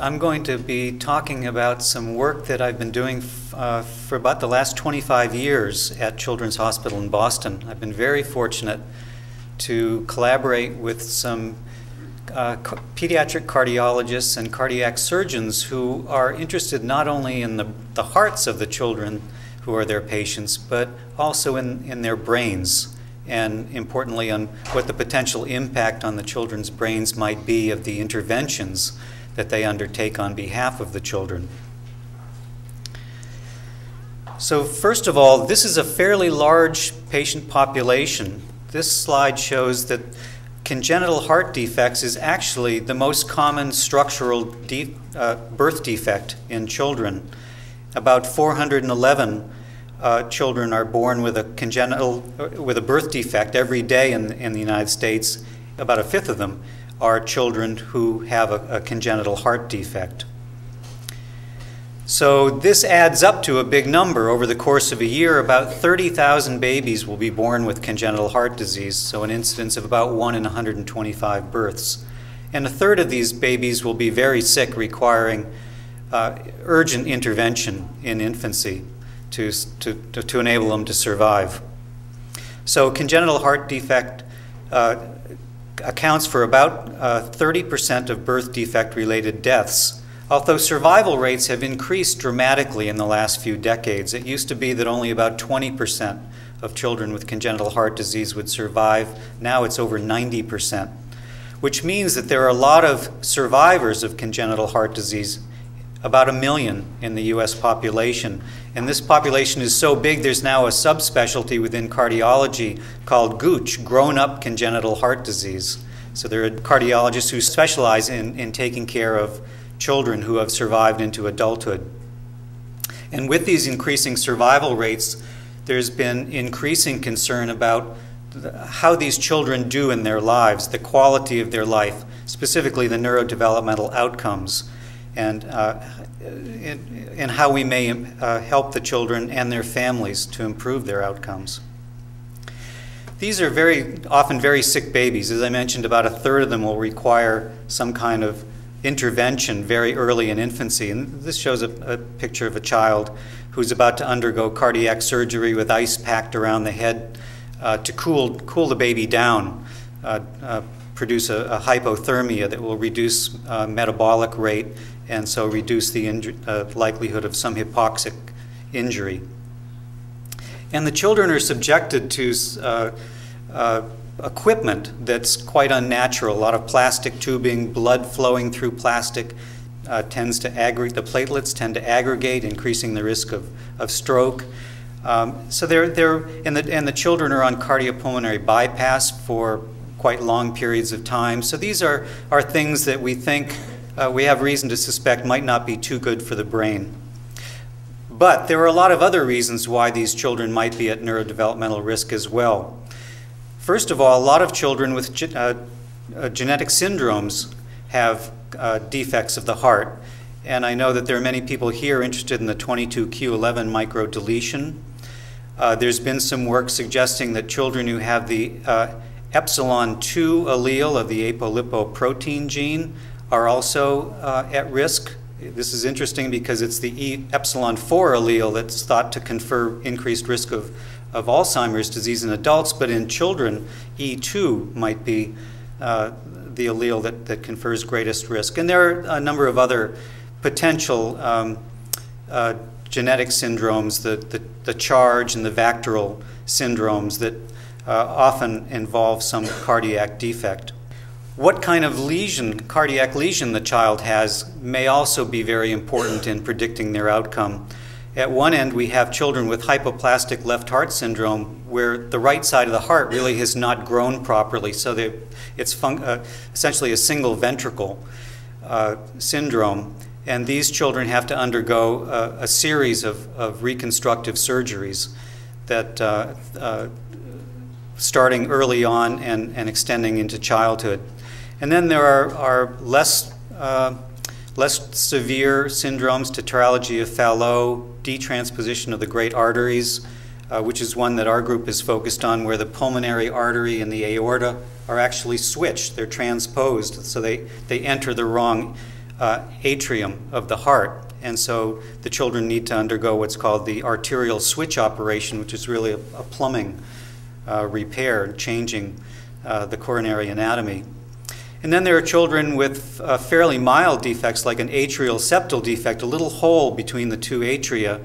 I'm going to be talking about some work that I've been doing uh, for about the last 25 years at Children's Hospital in Boston. I've been very fortunate to collaborate with some uh, pediatric cardiologists and cardiac surgeons who are interested not only in the, the hearts of the children who are their patients, but also in, in their brains and importantly on what the potential impact on the children's brains might be of the interventions that they undertake on behalf of the children. So first of all, this is a fairly large patient population. This slide shows that congenital heart defects is actually the most common structural de uh, birth defect in children. About 411 uh, children are born with a congenital, uh, with a birth defect every day in, in the United States. About a fifth of them are children who have a, a congenital heart defect. So this adds up to a big number. Over the course of a year, about 30,000 babies will be born with congenital heart disease, so an incidence of about 1 in 125 births. And a third of these babies will be very sick, requiring uh, urgent intervention in infancy to, to, to, enable them to survive. So congenital heart defect uh, accounts for about 30% uh, of birth defect-related deaths, although survival rates have increased dramatically in the last few decades. It used to be that only about 20% of children with congenital heart disease would survive. Now it's over 90%, which means that there are a lot of survivors of congenital heart disease about a million in the US population. And this population is so big, there's now a subspecialty within cardiology called GUCH, grown up congenital heart disease. So there are cardiologists who specialize in, in taking care of children who have survived into adulthood. And with these increasing survival rates, there's been increasing concern about how these children do in their lives, the quality of their life, specifically the neurodevelopmental outcomes and uh, in, how we may uh, help the children and their families to improve their outcomes. These are very often very sick babies. As I mentioned, about a third of them will require some kind of intervention very early in infancy. And this shows a, a picture of a child who's about to undergo cardiac surgery with ice packed around the head uh, to cool, cool the baby down, uh, uh, produce a, a, hypothermia that will reduce uh, metabolic rate and so reduce the uh, likelihood of some hypoxic injury. And the children are subjected to uh, uh, equipment that's quite unnatural. A lot of plastic tubing, blood flowing through plastic uh, tends to aggregate, the platelets tend to aggregate, increasing the risk of, of stroke. Um, so they're, they're, and, the, and the children are on cardiopulmonary bypass for quite long periods of time. So these are, are things that we think uh, we have reason to suspect might not be too good for the brain. But there are a lot of other reasons why these children might be at neurodevelopmental risk as well. First of all, a lot of children with ge uh, uh, genetic syndromes have uh, defects of the heart. And I know that there are many people here interested in the 22q11 microdeletion. Uh, there's been some work suggesting that children who have the uh, epsilon 2 allele of the apolipoprotein gene are also uh, at risk. This is interesting because it's the e epsilon 4 allele that's thought to confer increased risk of, of Alzheimer's disease in adults, but in children, E2 might be uh, the allele that, that confers greatest risk. And there are a number of other potential um, uh, genetic syndromes, the, the, the, charge and the VACTERL syndromes that uh, often involve some cardiac defect. What kind of lesion, cardiac lesion the child has may also be very important in predicting their outcome. At one end, we have children with hypoplastic left heart syndrome where the right side of the heart really has not grown properly, so it's uh, essentially a single ventricle uh, syndrome. And these children have to undergo a, a series of, of, reconstructive surgeries that uh, uh starting early on and, and extending into childhood. And then there are, are less, uh, less severe syndromes, tetralogy of Fallot, d-transposition of the great arteries, uh, which is one that our group is focused on, where the pulmonary artery and the aorta are actually switched. They're transposed, so they, they enter the wrong uh, atrium of the heart. And so the children need to undergo what's called the arterial switch operation, which is really a, a plumbing uh, repair, changing uh, the coronary anatomy. And then there are children with uh, fairly mild defects, like an atrial septal defect, a little hole between the two atria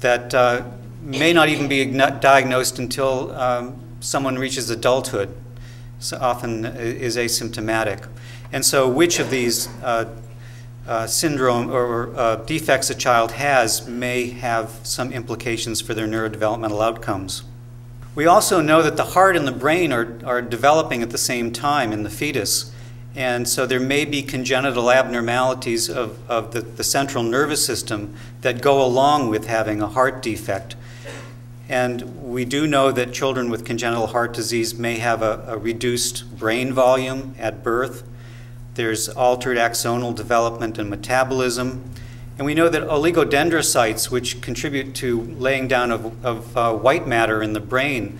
that uh, may not even be diagnosed until um, someone reaches adulthood. So often is asymptomatic. And so, which of these uh, uh, syndrome or uh, defects a child has may have some implications for their neurodevelopmental outcomes. We also know that the heart and the brain are, are developing at the same time in the fetus. And so there may be congenital abnormalities of, of the, the central nervous system that go along with having a heart defect. And we do know that children with congenital heart disease may have a, a reduced brain volume at birth. There's altered axonal development and metabolism. And we know that oligodendrocytes, which contribute to laying down of, of uh, white matter in the brain,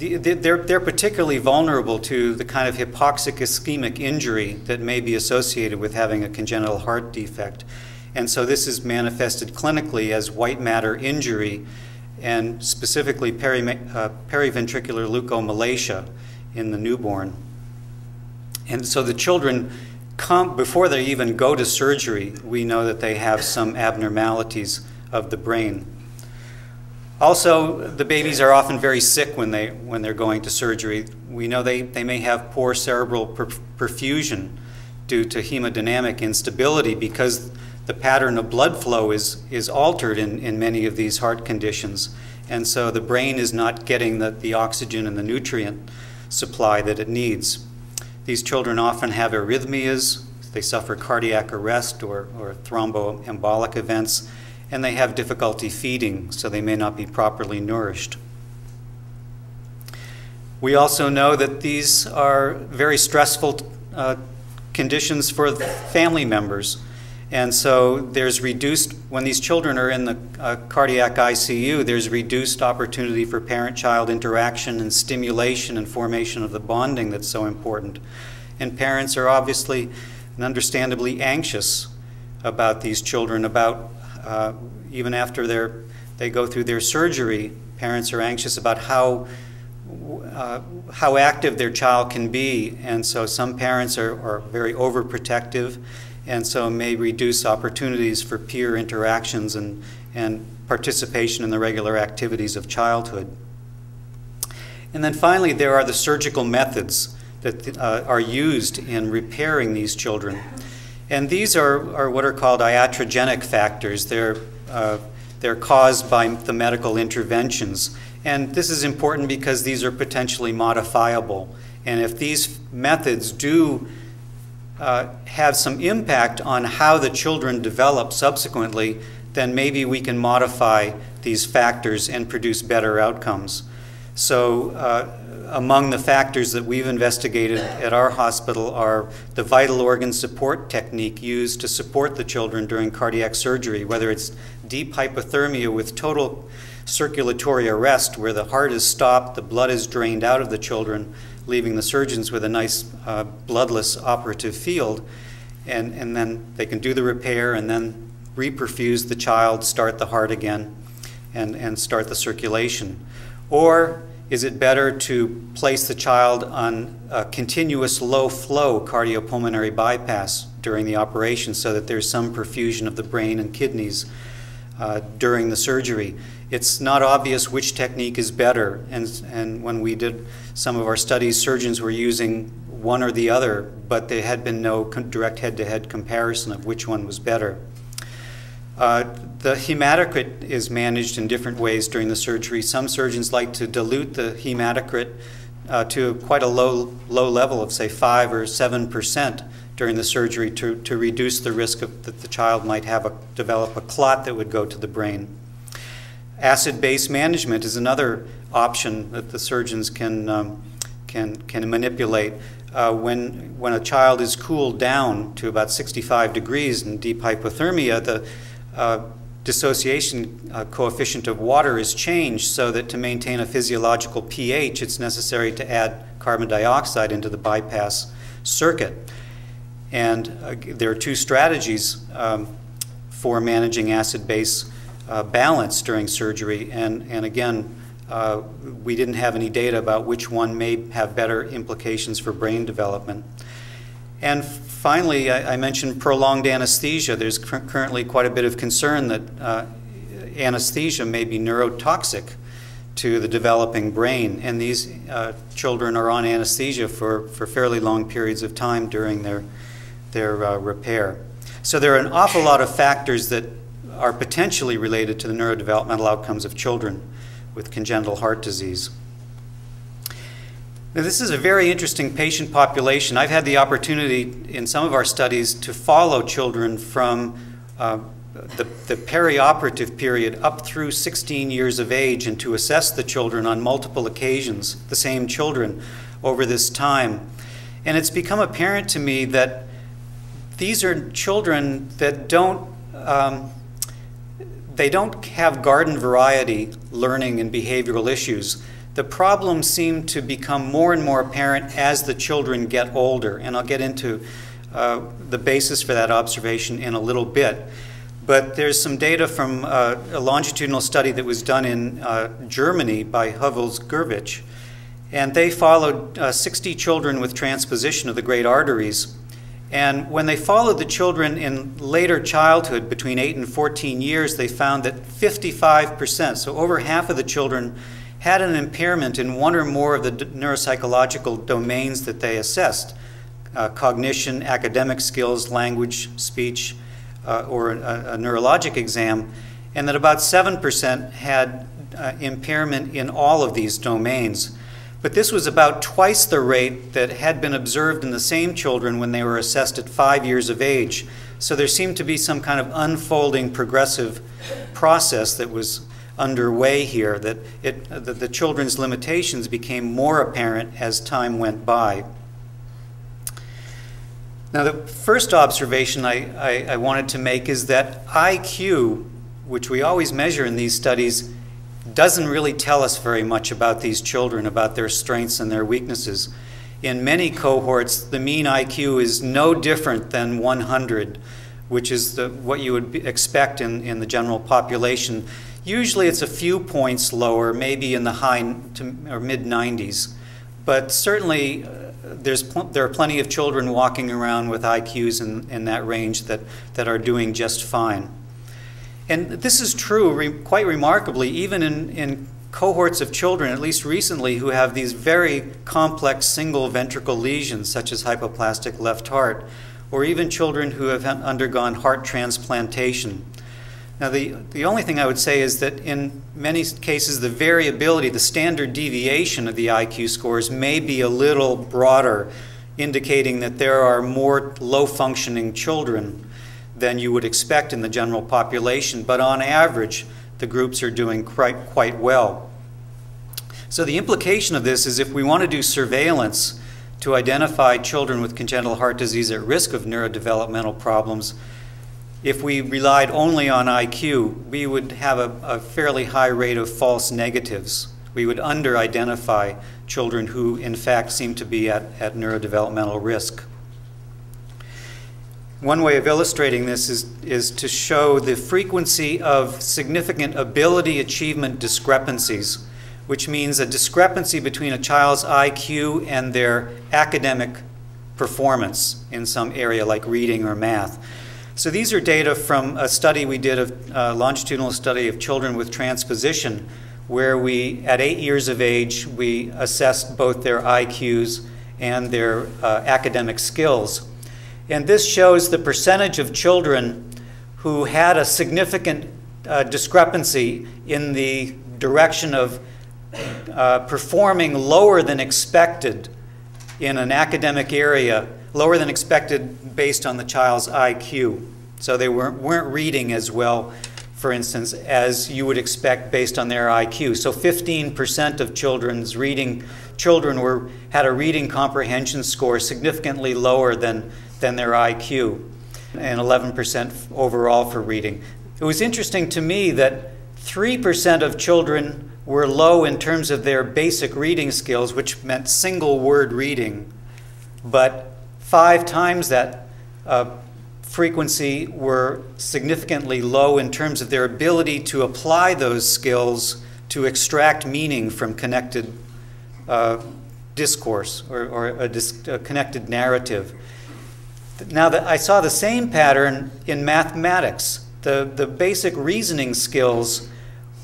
they're, they're particularly vulnerable to the kind of hypoxic ischemic injury that may be associated with having a congenital heart defect. And so this is manifested clinically as white matter injury and specifically peri, uh, periventricular leukomalacia in the newborn. And so the children come, before they even go to surgery, we know that they have some abnormalities of the brain. Also, the babies are often very sick when, they, when they're going to surgery. We know they, they may have poor cerebral perfusion due to hemodynamic instability because the pattern of blood flow is, is altered in, in many of these heart conditions. And so the brain is not getting the, the oxygen and the nutrient supply that it needs. These children often have arrhythmias, they suffer cardiac arrest or, or thromboembolic events, and they have difficulty feeding, so they may not be properly nourished. We also know that these are very stressful uh, conditions for family members. And so there's reduced, when these children are in the uh, cardiac ICU, there's reduced opportunity for parent child interaction and stimulation and formation of the bonding that's so important. And parents are obviously and understandably anxious about these children, about uh, even after they go through their surgery, parents are anxious about how, uh, how active their child can be. And so some parents are, are very overprotective and so may reduce opportunities for peer interactions and, and participation in the regular activities of childhood. And then finally, there are the surgical methods that uh, are used in repairing these children. And these are, are what are called iatrogenic factors. They're, uh, they're caused by the medical interventions. And this is important because these are potentially modifiable. And if these methods do uh, have some impact on how the children develop subsequently, then maybe we can modify these factors and produce better outcomes. So uh, among the factors that we've investigated at our hospital are the vital organ support technique used to support the children during cardiac surgery, whether it's deep hypothermia with total circulatory arrest, where the heart is stopped, the blood is drained out of the children, leaving the surgeons with a nice uh, bloodless operative field, and, and then they can do the repair and then reperfuse the child, start the heart again, and, and start the circulation. Or is it better to place the child on a continuous low flow cardiopulmonary bypass during the operation so that there's some perfusion of the brain and kidneys uh, during the surgery? It's not obvious which technique is better, and, and when we did some of our studies, surgeons were using one or the other, but there had been no direct head to head comparison of which one was better. Uh, the hematocrit is managed in different ways during the surgery. Some surgeons like to dilute the hematocrit uh, to quite a low, low level of, say, 5 or 7 percent during the surgery to, to reduce the risk of, that the child might have a, develop a clot that would go to the brain. Acid-base management is another option that the surgeons can, um, can, can manipulate. Uh, when, when a child is cooled down to about 65 degrees in deep hypothermia, the uh, dissociation uh, coefficient of water is changed so that to maintain a physiological pH, it's necessary to add carbon dioxide into the bypass circuit. And uh, there are two strategies um, for managing acid base uh, balance during surgery. And, and again, uh, we didn't have any data about which one may have better implications for brain development. And finally, I, I mentioned prolonged anesthesia. There's currently quite a bit of concern that uh, anesthesia may be neurotoxic to the developing brain. And these uh, children are on anesthesia for, for fairly long periods of time during their, their uh, repair. So there are an awful lot of factors that are potentially related to the neurodevelopmental outcomes of children with congenital heart disease. Now, this is a very interesting patient population. I've had the opportunity in some of our studies to follow children from uh, the, the perioperative period up through 16 years of age and to assess the children on multiple occasions, the same children, over this time. And it's become apparent to me that these are children that don't um, they don't have garden variety learning and behavioral issues. The problems seem to become more and more apparent as the children get older, and I'll get into uh, the basis for that observation in a little bit. But there's some data from uh, a longitudinal study that was done in uh, Germany by Hövels-Gürich, and they followed uh, 60 children with transposition of the great arteries and when they followed the children in later childhood, between 8 and 14 years, they found that 55%, so over half of the children, had an impairment in one or more of the neuropsychological domains that they assessed uh, cognition, academic skills, language, speech, uh, or a, a, neurologic exam, and that about 7% had uh, impairment in all of these domains. But this was about twice the rate that had been observed in the same children when they were assessed at five years of age. So there seemed to be some kind of unfolding progressive process that was underway here, that, it, that the children's limitations became more apparent as time went by. Now, the first observation I, I, I wanted to make is that IQ, which we always measure in these studies, doesn't really tell us very much about these children, about their strengths and their weaknesses. In many cohorts, the mean IQ is no different than 100, which is the, what you would expect in, in the general population. Usually it's a few points lower, maybe in the high to, or mid 90s. But certainly, uh, there's there are plenty of children walking around with IQs in, in that range that, that are doing just fine. And this is true re quite remarkably, even in, in cohorts of children, at least recently, who have these very complex single ventricle lesions, such as hypoplastic left heart, or even children who have undergone heart transplantation. Now, the, the only thing I would say is that in many cases, the variability, the standard deviation of the IQ scores may be a little broader, indicating that there are more low functioning children than you would expect in the general population, but on average, the groups are doing quite, quite well. So the implication of this is if we want to do surveillance to identify children with congenital heart disease at risk of neurodevelopmental problems, if we relied only on IQ, we would have a, a fairly high rate of false negatives. We would under-identify children who, in fact, seem to be at, at neurodevelopmental risk. One way of illustrating this is, is to show the frequency of significant ability achievement discrepancies, which means a discrepancy between a child's IQ and their academic performance in some area like reading or math. So these are data from a study we did, of, a longitudinal study of children with transposition, where we, at eight years of age, we assessed both their IQs and their uh, academic skills. And this shows the percentage of children who had a significant uh, discrepancy in the direction of uh, performing lower than expected in an academic area, lower than expected based on the child's IQ. So they weren't, weren't reading as well, for instance, as you would expect based on their IQ. So 15% of children's reading children were, had a reading comprehension score significantly lower than than their IQ, and 11% overall for reading. It was interesting to me that 3% of children were low in terms of their basic reading skills, which meant single word reading, but five times that uh, frequency were significantly low in terms of their ability to apply those skills to extract meaning from connected uh, discourse or, or a, dis a, connected narrative. Now, that I saw the same pattern in mathematics. The, the basic reasoning skills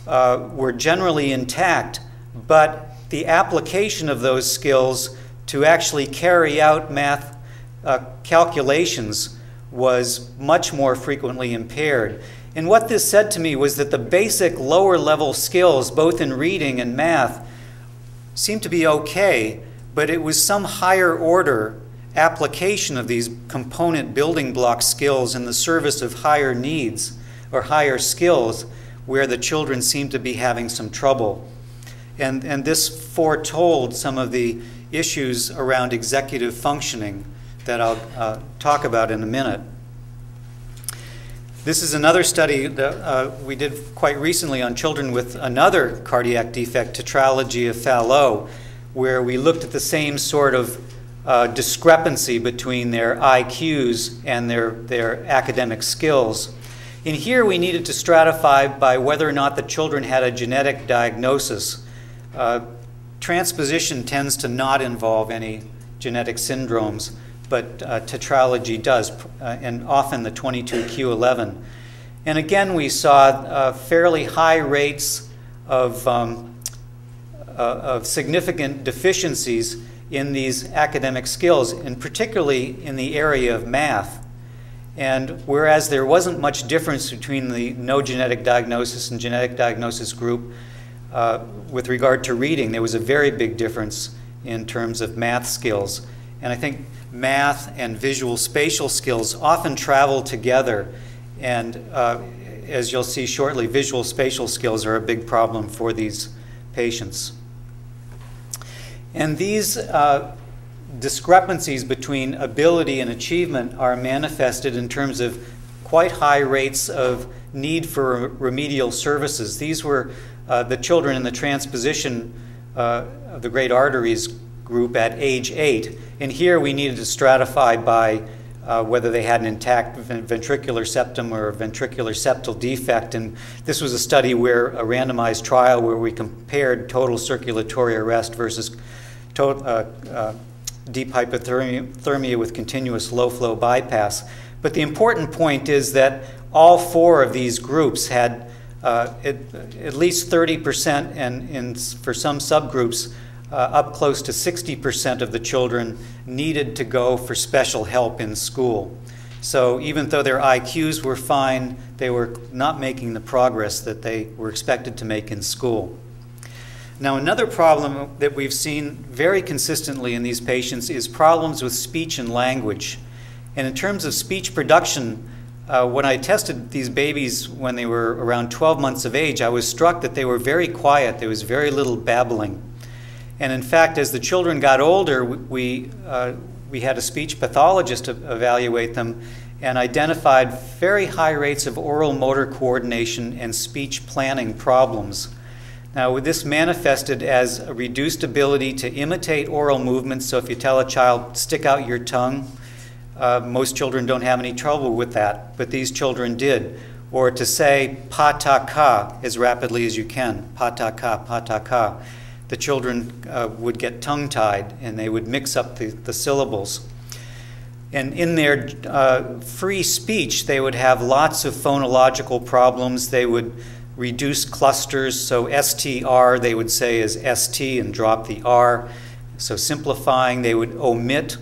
uh, were generally intact, but the application of those skills to actually carry out math Uh, calculations was much more frequently impaired. And what this said to me was that the basic lower level skills, both in reading and math, seemed to be okay, but it was some higher order application of these component building block skills in the service of higher needs or higher skills where the children seemed to be having some trouble. And, and this foretold some of the issues around executive functioning that I'll uh, talk about in a minute. This is another study that uh, we did quite recently on children with another cardiac defect, tetralogy of Fallot, where we looked at the same sort of uh, discrepancy between their IQs and their, their academic skills. In here, we needed to stratify by whether or not the children had a genetic diagnosis. Uh, transposition tends to not involve any genetic syndromes but uh, tetralogy does, uh, and often the 22q11. And again, we saw uh, fairly high rates of, um, uh, of significant deficiencies in these academic skills, and particularly in the area of math. And whereas there wasn't much difference between the no genetic diagnosis and genetic diagnosis group uh, with regard to reading, there was a very big difference in terms of math skills. And I think math and visual spatial skills often travel together. And uh, as you'll see shortly, visual spatial skills are a big problem for these patients. And these uh, discrepancies between ability and achievement are manifested in terms of quite high rates of need for remedial services. These were uh, the children in the transposition uh, of the great arteries group at age eight. And here we needed to stratify by uh, whether they had an intact ventricular septum or ventricular septal defect. And this was a study where a randomized trial where we compared total circulatory arrest versus uh, uh, deep hypothermia with continuous low flow bypass. But the important point is that all four of these groups had uh, at, at, least 30% and in, for some subgroups uh, up close to 60% of the children needed to go for special help in school. So even though their IQs were fine, they were not making the progress that they were expected to make in school. Now, another problem that we've seen very consistently in these patients is problems with speech and language. And in terms of speech production, uh, when I tested these babies when they were around 12 months of age, I was struck that they were very quiet. There was very little babbling. And in fact, as the children got older, we, uh, we had a speech pathologist evaluate them and identified very high rates of oral motor coordination and speech planning problems. Now, this manifested as a reduced ability to imitate oral movements. So, if you tell a child, stick out your tongue, uh, most children don't have any trouble with that, but these children did. Or to say pataka as rapidly as you can, pataka, pataka the children uh, would get tongue tied and they would mix up the, the syllables. And in their uh, free speech, they would have lots of phonological problems. They would reduce clusters, so STR they would say is ST and drop the R. So simplifying, they would omit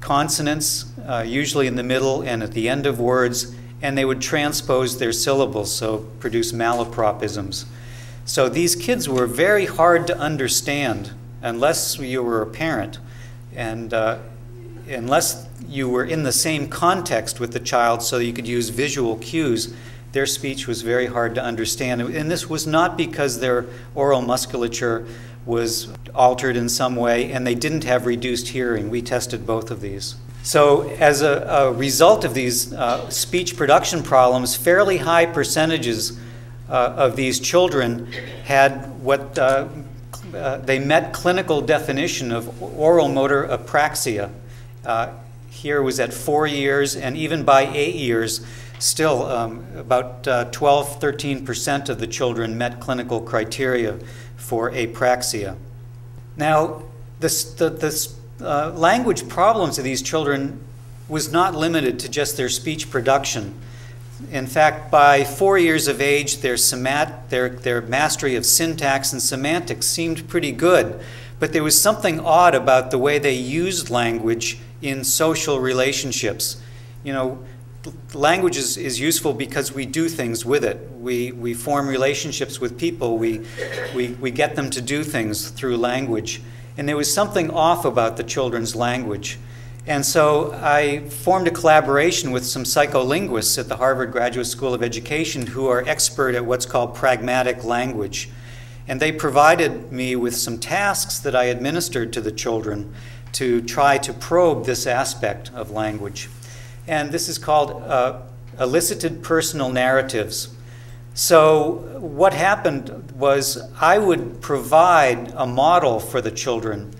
consonants, uh, usually in the middle and at the end of words, and they would transpose their syllables, so produce malapropisms. So these kids were very hard to understand unless you were a parent and uh, unless you were in the same context with the child so you could use visual cues. Their speech was very hard to understand. And this was not because their oral musculature was altered in some way and they didn't have reduced hearing. We tested both of these. So, as a, a result of these uh, speech production problems, fairly high percentages of these children had what uh, uh, they met clinical definition of oral motor apraxia. Uh, here was at four years, and even by eight years, still um, about uh, 12, 13% of the children met clinical criteria for apraxia. Now, this, the this, uh, language problems of these children was not limited to just their speech production. In fact, by four years of age, their, their, their mastery of syntax and semantics seemed pretty good, but there was something odd about the way they used language in social relationships. You know, language is, is useful because we do things with it. We, we form relationships with people. We, we, we get them to do things through language. And there was something off about the children's language. And so I formed a collaboration with some psycholinguists at the Harvard Graduate School of Education who are expert at what's called pragmatic language. And they provided me with some tasks that I administered to the children to try to probe this aspect of language and this is called uh, elicited personal narratives. So, what happened was I would provide a model for the children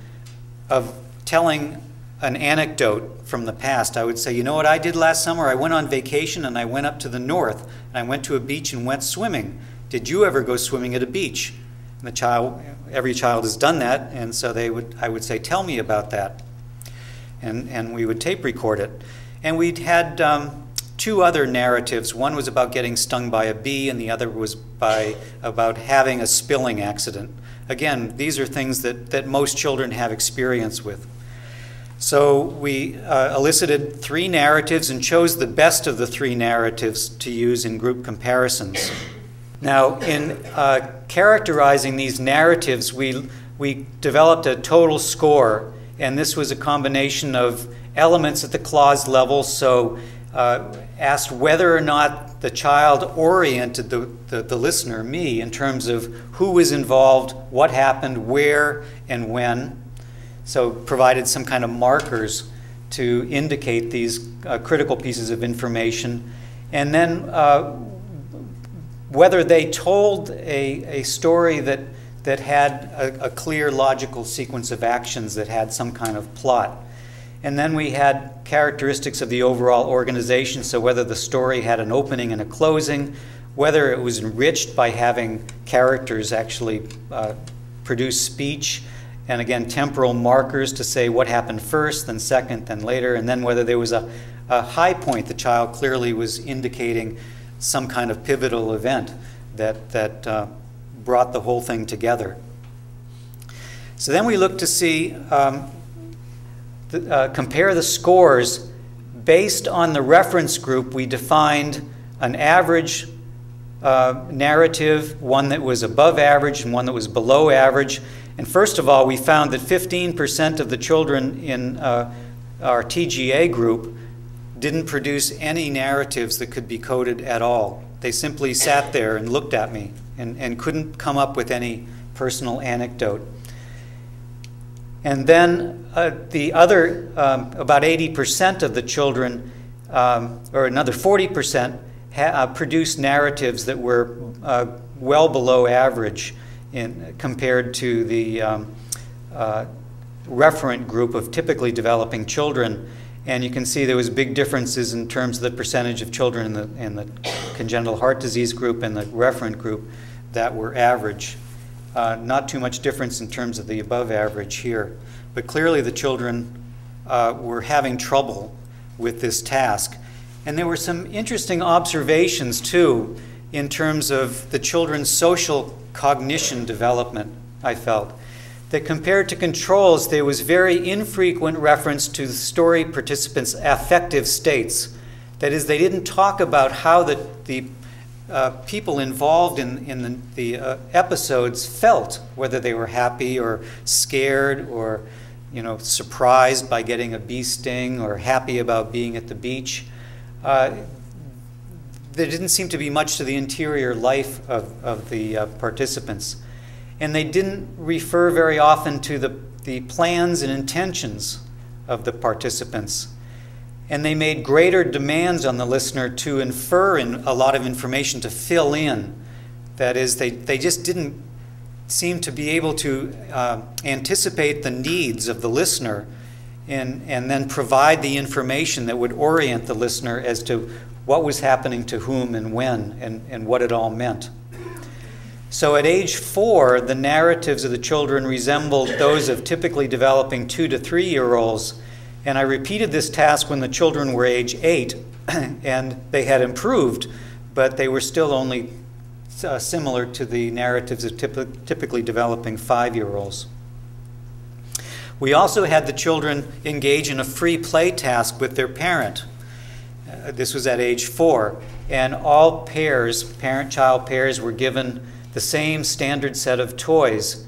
of telling an anecdote from the past. I would say, you know what I did last summer? I went on vacation and I went up to the north and I went to a beach and went swimming. Did you ever go swimming at a beach? And the child, every child has done that, and so they would, I would say, tell me about that. And, and we would tape record it. And we'd had um, two other narratives. One was about getting stung by a bee, and the other was by, about having a spilling accident. Again, these are things that, that most children have experience with. So we uh, elicited three narratives and chose the best of the three narratives to use in group comparisons. Now, in uh, characterizing these narratives, we, we developed a total score, and this was a combination of elements at the clause level. So uh, asked whether or not the child oriented the, the, the, listener, me, in terms of who was involved, what happened, where, and when. So provided some kind of markers to indicate these uh, critical pieces of information. And then uh, whether they told a, a story that, that had a, a clear logical sequence of actions that had some kind of plot. And then we had characteristics of the overall organization, so whether the story had an opening and a closing, whether it was enriched by having characters actually uh, produce speech, and again, temporal markers to say what happened first, then second, then later, and then whether there was a, a high point, the child clearly was indicating some kind of pivotal event that, that uh, brought the whole thing together. So then we look to see um, uh, compare the scores based on the reference group. We defined an average uh, narrative, one that was above average and one that was below average. And first of all, we found that 15% of the children in uh, our TGA group didn't produce any narratives that could be coded at all. They simply sat there and looked at me and, and couldn't come up with any personal anecdote. And then uh, the other, um, about 80% of the children, um, or another 40%, uh, produced narratives that were uh, well below average in, compared to the um, uh, referent group of typically developing children. And you can see there was big differences in terms of the percentage of children in the, in the congenital heart disease group and the referent group that were average. Uh, not too much difference in terms of the above average here. But clearly the children uh, were having trouble with this task. And there were some interesting observations, too, in terms of the children's social cognition development, I felt. That compared to controls, there was very infrequent reference to the story participants' affective states. That is, they didn't talk about how the, the uh, people involved in, in the, the uh, episodes felt, whether they were happy or scared or you know, surprised by getting a bee sting or happy about being at the beach. Uh, there didn't seem to be much to the interior life of, of the uh, participants. And they didn't refer very often to the, the plans and intentions of the participants and they made greater demands on the listener to infer in a lot of information to fill in. That is, they, they just didn't seem to be able to uh, anticipate the needs of the listener and, and then provide the information that would orient the listener as to what was happening to whom and when and, and what it all meant. So at age four, the narratives of the children resembled those of typically developing two to three year olds. And I repeated this task when the children were age eight, and they had improved, but they were still only uh, similar to the narratives of typ typically developing five year olds. We also had the children engage in a free play task with their parent. Uh, this was at age four. And all pairs, parent child pairs, were given the same standard set of toys.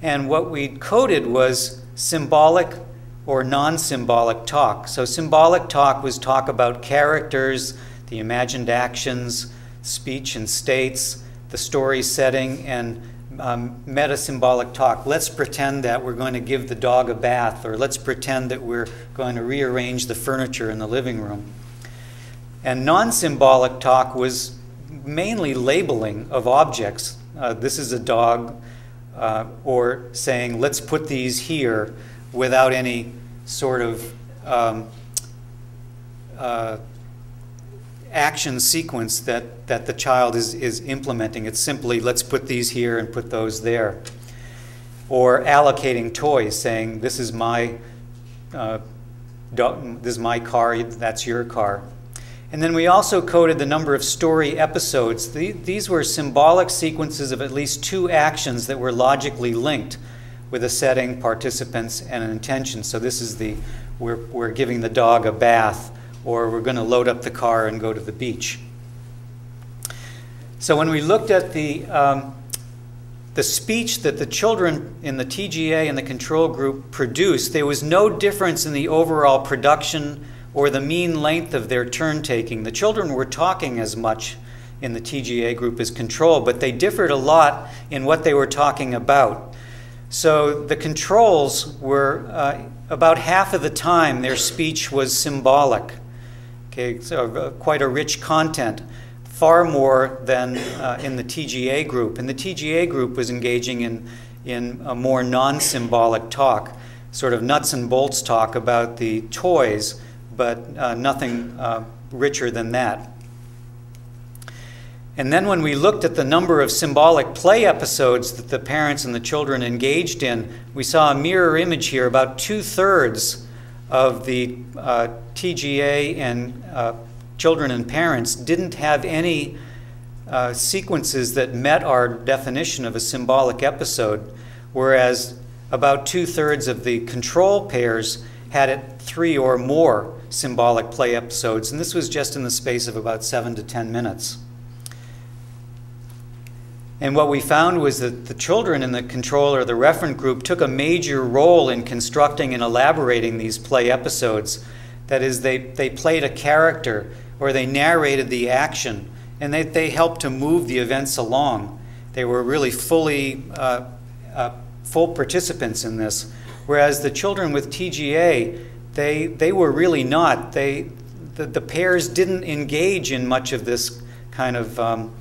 And what we coded was symbolic or non symbolic talk. So, symbolic talk was talk about characters, the imagined actions, speech and states, the story setting, and um, meta symbolic talk. Let's pretend that we're going to give the dog a bath, or let's pretend that we're going to rearrange the furniture in the living room. And non symbolic talk was mainly labeling of objects. Uh, this is a dog, uh, or saying, let's put these here without any sort of um, uh, action sequence that, that the child is, is implementing. It's simply, let's put these here and put those there. Or allocating toys, saying, this is my, uh, this is my car, that's your car. And then we also coded the number of story episodes. These were symbolic sequences of at least two actions that were logically linked with a setting, participants, and an intention. So this is the, we're, we're giving the dog a bath, or we're going to load up the car and go to the beach. So when we looked at the, um, the speech that the children in the TGA and the control group produced, there was no difference in the overall production or the mean length of their turn taking. The children were talking as much in the TGA group as control, but they differed a lot in what they were talking about. So the controls were uh, about half of the time their speech was symbolic. Uh, quite a rich content, far more than uh, in the TGA group. And the TGA group was engaging in, in a more non symbolic talk, sort of nuts and bolts talk about the toys but uh, nothing uh, richer than that. And then when we looked at the number of symbolic play episodes that the parents and the children engaged in, we saw a mirror image here. About two thirds of the uh, TGA and uh, children and parents didn't have any uh, sequences that met our definition of a symbolic episode, whereas about two thirds of the control pairs had it three or more symbolic play episodes, and this was just in the space of about seven to ten minutes. And what we found was that the children in the control or the referent group took a major role in constructing and elaborating these play episodes. That is, they, they played a character or they narrated the action and they, they helped to move the events along. They were really fully uh, uh, full participants in this. Whereas the children with TGA, they, they were really not. They, the, the pairs didn't engage in much of this kind of um,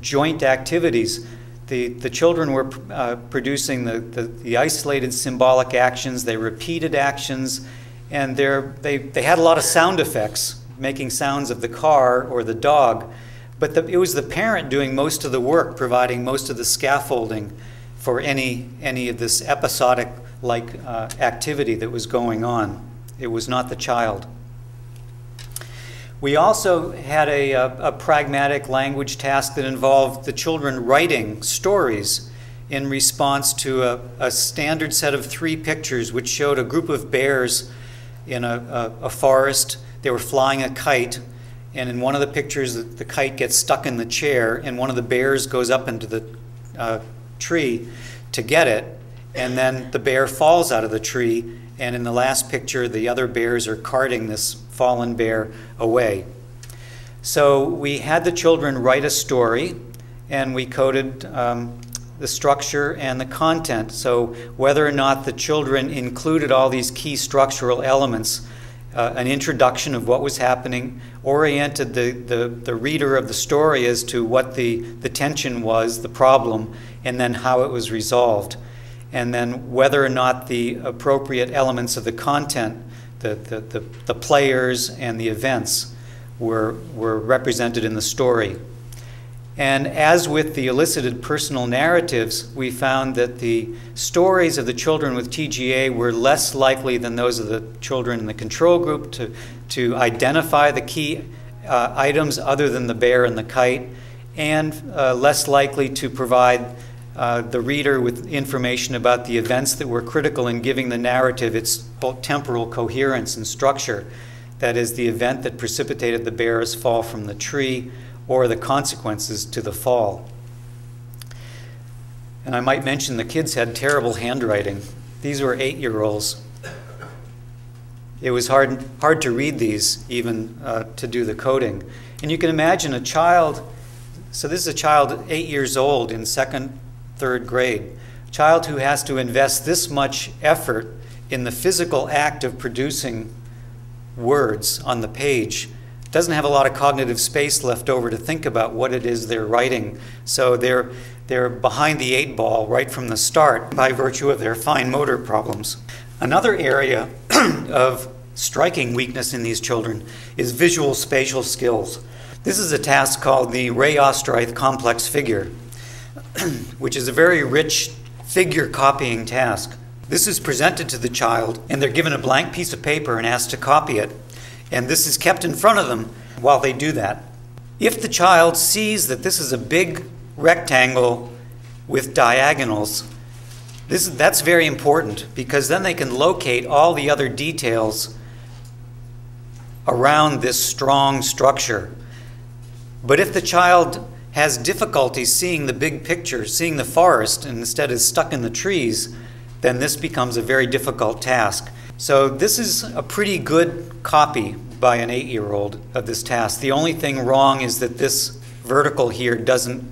joint activities. The, the children were uh, producing the, the, the, isolated symbolic actions, they repeated actions, and they, they had a lot of sound effects, making sounds of the car or the dog. But the, it was the parent doing most of the work, providing most of the scaffolding for any, any of this episodic like uh, activity that was going on. It was not the child. We also had a, a, a, pragmatic language task that involved the children writing stories in response to a, a standard set of three pictures which showed a group of bears in a, forest. They were flying a kite, and in one of the pictures, the, the, kite gets stuck in the chair, and one of the bears goes up into the uh, tree to get it, and then the bear falls out of the tree and in the last picture, the other bears are carting this fallen bear away. So we had the children write a story, and we coded um, the structure and the content. So whether or not the children included all these key structural elements, uh, an introduction of what was happening, oriented the, the, the reader of the story as to what the, the tension was, the problem, and then how it was resolved and then whether or not the appropriate elements of the content the, the, the, the players and the events were, were represented in the story. And as with the elicited personal narratives, we found that the stories of the children with TGA were less likely than those of the children in the control group to, to identify the key uh, items other than the bear and the kite, and uh, less likely to provide uh, the reader with information about the events that were critical in giving the narrative its temporal coherence and structure. That is, the event that precipitated the bear's fall from the tree or the consequences to the fall. And I might mention the kids had terrible handwriting. These were eight year olds. It was hard, hard to read these, even uh, to do the coding. And you can imagine a child, so this is a child eight years old in second, third grade, a child who has to invest this much effort in the physical act of producing words on the page doesn't have a lot of cognitive space left over to think about what it is they're writing. So they're, they're behind the eight ball right from the start by virtue of their fine motor problems. Another area of striking weakness in these children is visual spatial skills. This is a task called the Rey Osterrieth complex figure, which is a very rich figure copying task. This is presented to the child, and they're given a blank piece of paper and asked to copy it. And this is kept in front of them while they do that. If the child sees that this is a big rectangle with diagonals, this, that's very important because then they can locate all the other details around this strong structure. But if the child has difficulty seeing the big picture, seeing the forest, and instead is stuck in the trees, then this becomes a very difficult task. So this is a pretty good copy by an eight year old of this task. The only thing wrong is that this vertical here doesn't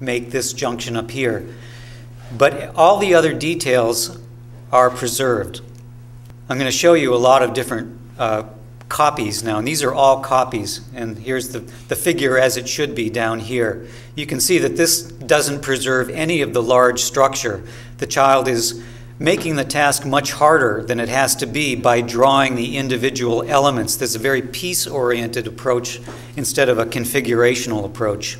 make this junction up here. But all the other details are preserved. I'm going to show you a lot of different uh, copies now, and these are all copies. And here's the, the figure as it should be down here. You can see that this doesn't preserve any of the large structure. The child is making the task much harder than it has to be by drawing the individual elements. There's a very piece oriented approach instead of a configurational approach.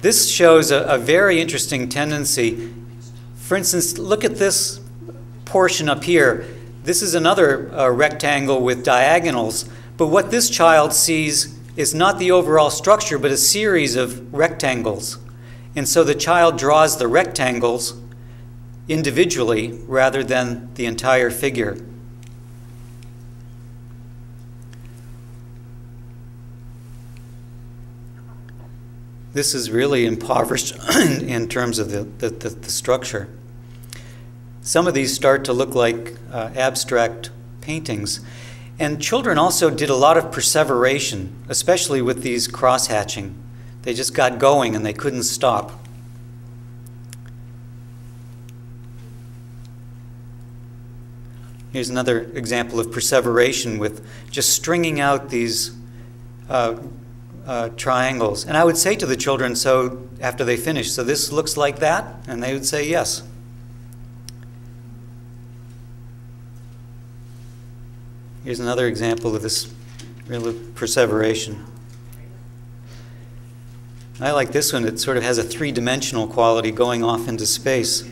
This shows a, a, very interesting tendency. For instance, look at this portion up here. This is another uh, rectangle with diagonals, but what this child sees is not the overall structure, but a series of rectangles. And so the child draws the rectangles individually rather than the entire figure. This is really impoverished in terms of the, the, the, the, structure. Some of these start to look like uh, abstract paintings. And children also did a lot of perseveration, especially with these cross hatching. They just got going and they couldn't stop. Here's another example of perseveration with just stringing out these uh, uh, triangles. And I would say to the children, so after they finish, so this looks like that? And they would say yes. Here's another example of this real perseveration. I like this one. It sort of has a three dimensional quality going off into space.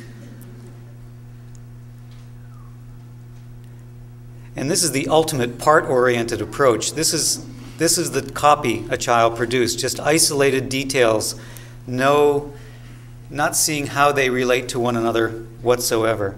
And this is the ultimate part oriented approach. This is, this is the copy a child produced, just isolated details, no, not seeing how they relate to one another whatsoever.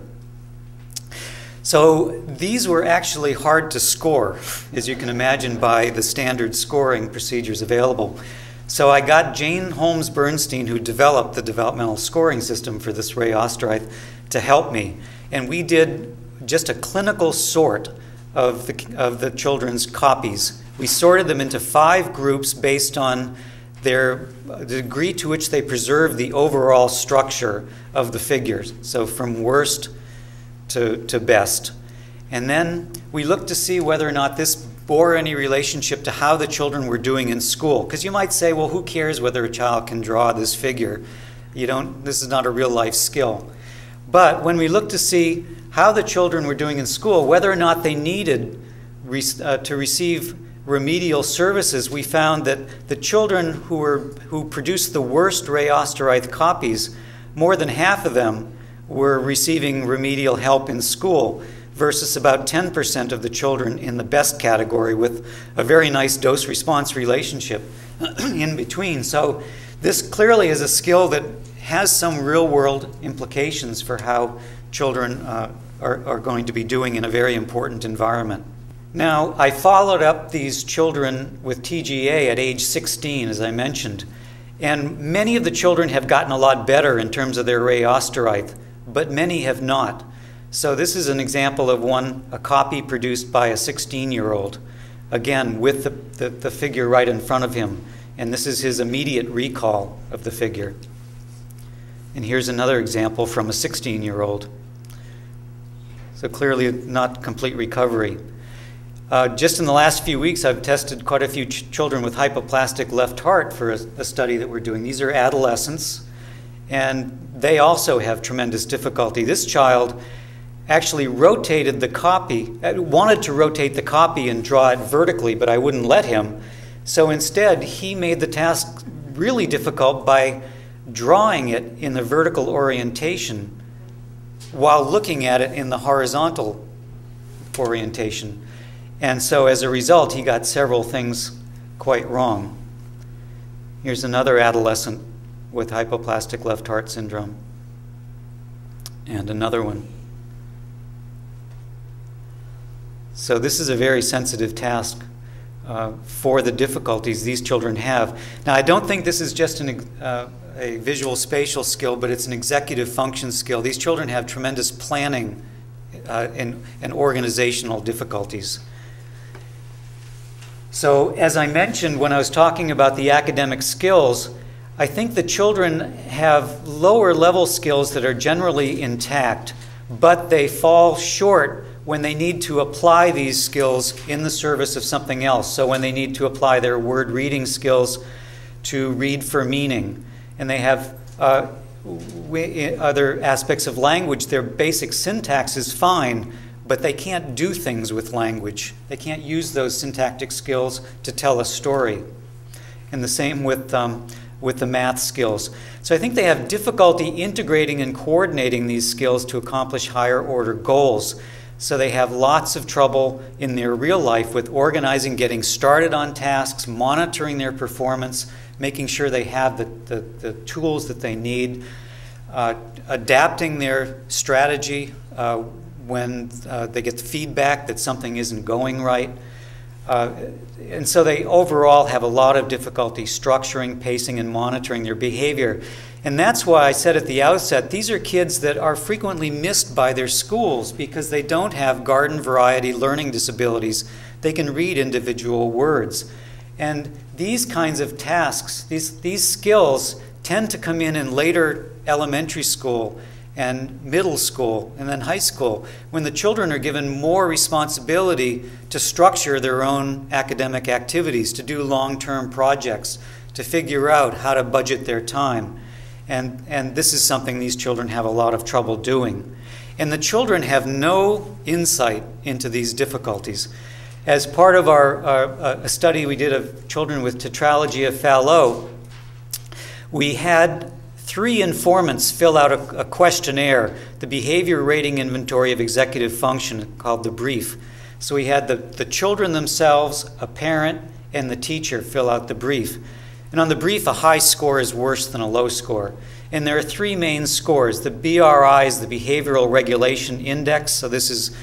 So these were actually hard to score, as you can imagine, by the standard scoring procedures available. So I got Jane Holmes Bernstein, who developed the developmental scoring system for this Rey Osterrieth, to help me. And we did just a clinical sort of the, of the children's copies. We sorted them into five groups based on their the degree to which they preserve the overall structure of the figures. So from worst to, to best. And then we looked to see whether or not this bore any relationship to how the children were doing in school. Because you might say, well, who cares whether a child can draw this figure? You don't, this is not a real life skill. But when we looked to see how the children were doing in school, whether or not they needed uh, to receive remedial services, we found that the children who, were, who produced the worst Rey Osterrieth copies, more than half of them were receiving remedial help in school versus about 10% of the children in the best category with a very nice dose response relationship in between. So, this clearly is a skill that has some real world implications for how children uh, are, are going to be doing in a very important environment. Now, I followed up these children with TGA at age 16, as I mentioned, and many of the children have gotten a lot better in terms of their Rey Osterrieth, but many have not. So this is an example of one, a copy produced by a 16-year-old, again, with the, the, the figure right in front of him. And this is his immediate recall of the figure. And here's another example from a 16-year-old. So clearly not complete recovery. Uh, just in the last few weeks, I've tested quite a few ch children with hypoplastic left heart for a, a, study that we're doing. These are adolescents, and they also have tremendous difficulty. This child actually rotated the copy, uh, wanted to rotate the copy and draw it vertically, but I wouldn't let him. So instead, he made the task really difficult by drawing it in the vertical orientation while looking at it in the horizontal orientation. And so as a result, he got several things quite wrong. Here's another adolescent with hypoplastic left heart syndrome. And another one. So this is a very sensitive task uh, for the difficulties these children have. Now, I don't think this is just an, uh, a visual spatial skill, but it's an executive function skill. These children have tremendous planning uh, and, and organizational difficulties. So, as I mentioned when I was talking about the academic skills, I think the children have lower level skills that are generally intact, but they fall short when they need to apply these skills in the service of something else. So when they need to apply their word reading skills to read for meaning, and they have uh, other aspects of language, their basic syntax is fine, but they can't do things with language. They can't use those syntactic skills to tell a story. And the same with, um, with the math skills. So I think they have difficulty integrating and coordinating these skills to accomplish higher order goals. So they have lots of trouble in their real life with organizing, getting started on tasks, monitoring their performance, making sure they have the, the, the tools that they need, uh, adapting their strategy uh, when uh, they get the feedback that something isn't going right. Uh, and so they overall have a lot of difficulty structuring, pacing, and monitoring their behavior. And that's why I said at the outset, these are kids that are frequently missed by their schools because they don't have garden variety learning disabilities. They can read individual words. And these kinds of tasks, these, these skills, tend to come in in later elementary school and middle school and then high school when the children are given more responsibility to structure their own academic activities, to do long term projects, to figure out how to budget their time. And, and this is something these children have a lot of trouble doing. And the children have no insight into these difficulties. As part of our, our uh, a study we did of children with tetralogy of Fallot, we had three informants fill out a, a, questionnaire, the Behavior Rating Inventory of Executive Function, called the brief. So we had the, the children themselves, a parent, and the teacher fill out the brief. And on the brief, a high score is worse than a low score. And there are three main scores. The BRI is the Behavioral Regulation Index. So this is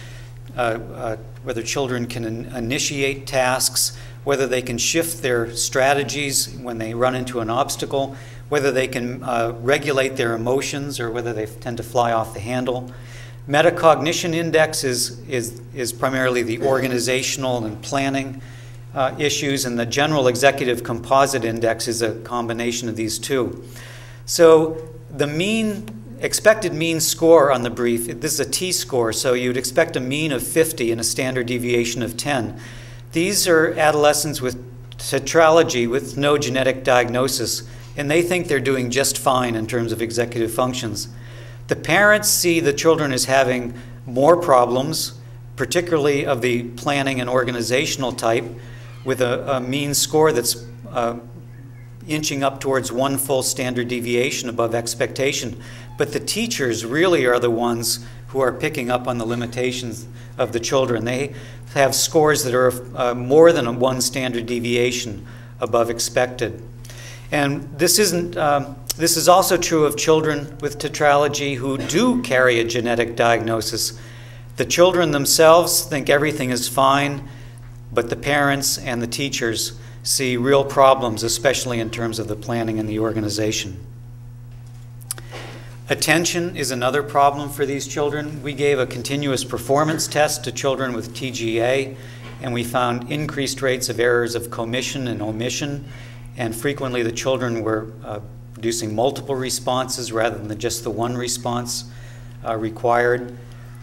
uh, uh, whether children can in initiate tasks, whether they can shift their strategies when they run into an obstacle, whether they can uh, regulate their emotions or whether they tend to fly off the handle. Metacognition index is, is, is primarily the organizational and planning uh, issues, and the general executive composite index is a combination of these two. So the mean expected mean score on the brief, this is a T-score, so you'd expect a mean of 50 and a standard deviation of 10. These are adolescents with tetralogy with no genetic diagnosis, and they think they're doing just fine in terms of executive functions. The parents see the children as having more problems, particularly of the planning and organizational type, with a, a mean score that's uh, inching up towards one full standard deviation above expectation. But the teachers really are the ones who are picking up on the limitations of the children. They have scores that are uh, more than one standard deviation above expected. And this isn't. Um, this is also true of children with tetralogy who do carry a genetic diagnosis. The children themselves think everything is fine, but the parents and the teachers see real problems, especially in terms of the planning and the organization. Attention is another problem for these children. We gave a continuous performance test to children with TGA, and we found increased rates of errors of commission and omission, and frequently the children were uh, producing multiple responses rather than just the one response uh, required.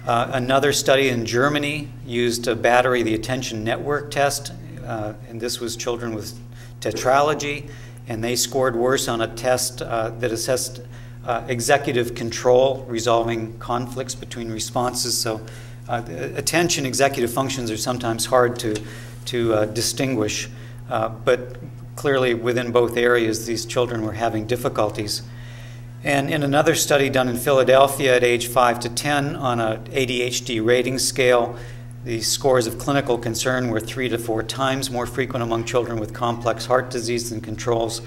Uh, another study in Germany used a battery, the attention network test, uh, and this was children with tetralogy, and they scored worse on a test uh, that assessed uh, executive control, resolving conflicts between responses. So, attention executive functions are sometimes hard to, to distinguish, uh, but clearly within both areas, these children were having difficulties. And in another study done in Philadelphia at age 5 to 10 on an ADHD rating scale, the scores of clinical concern were three to four times more frequent among children with complex heart disease than controls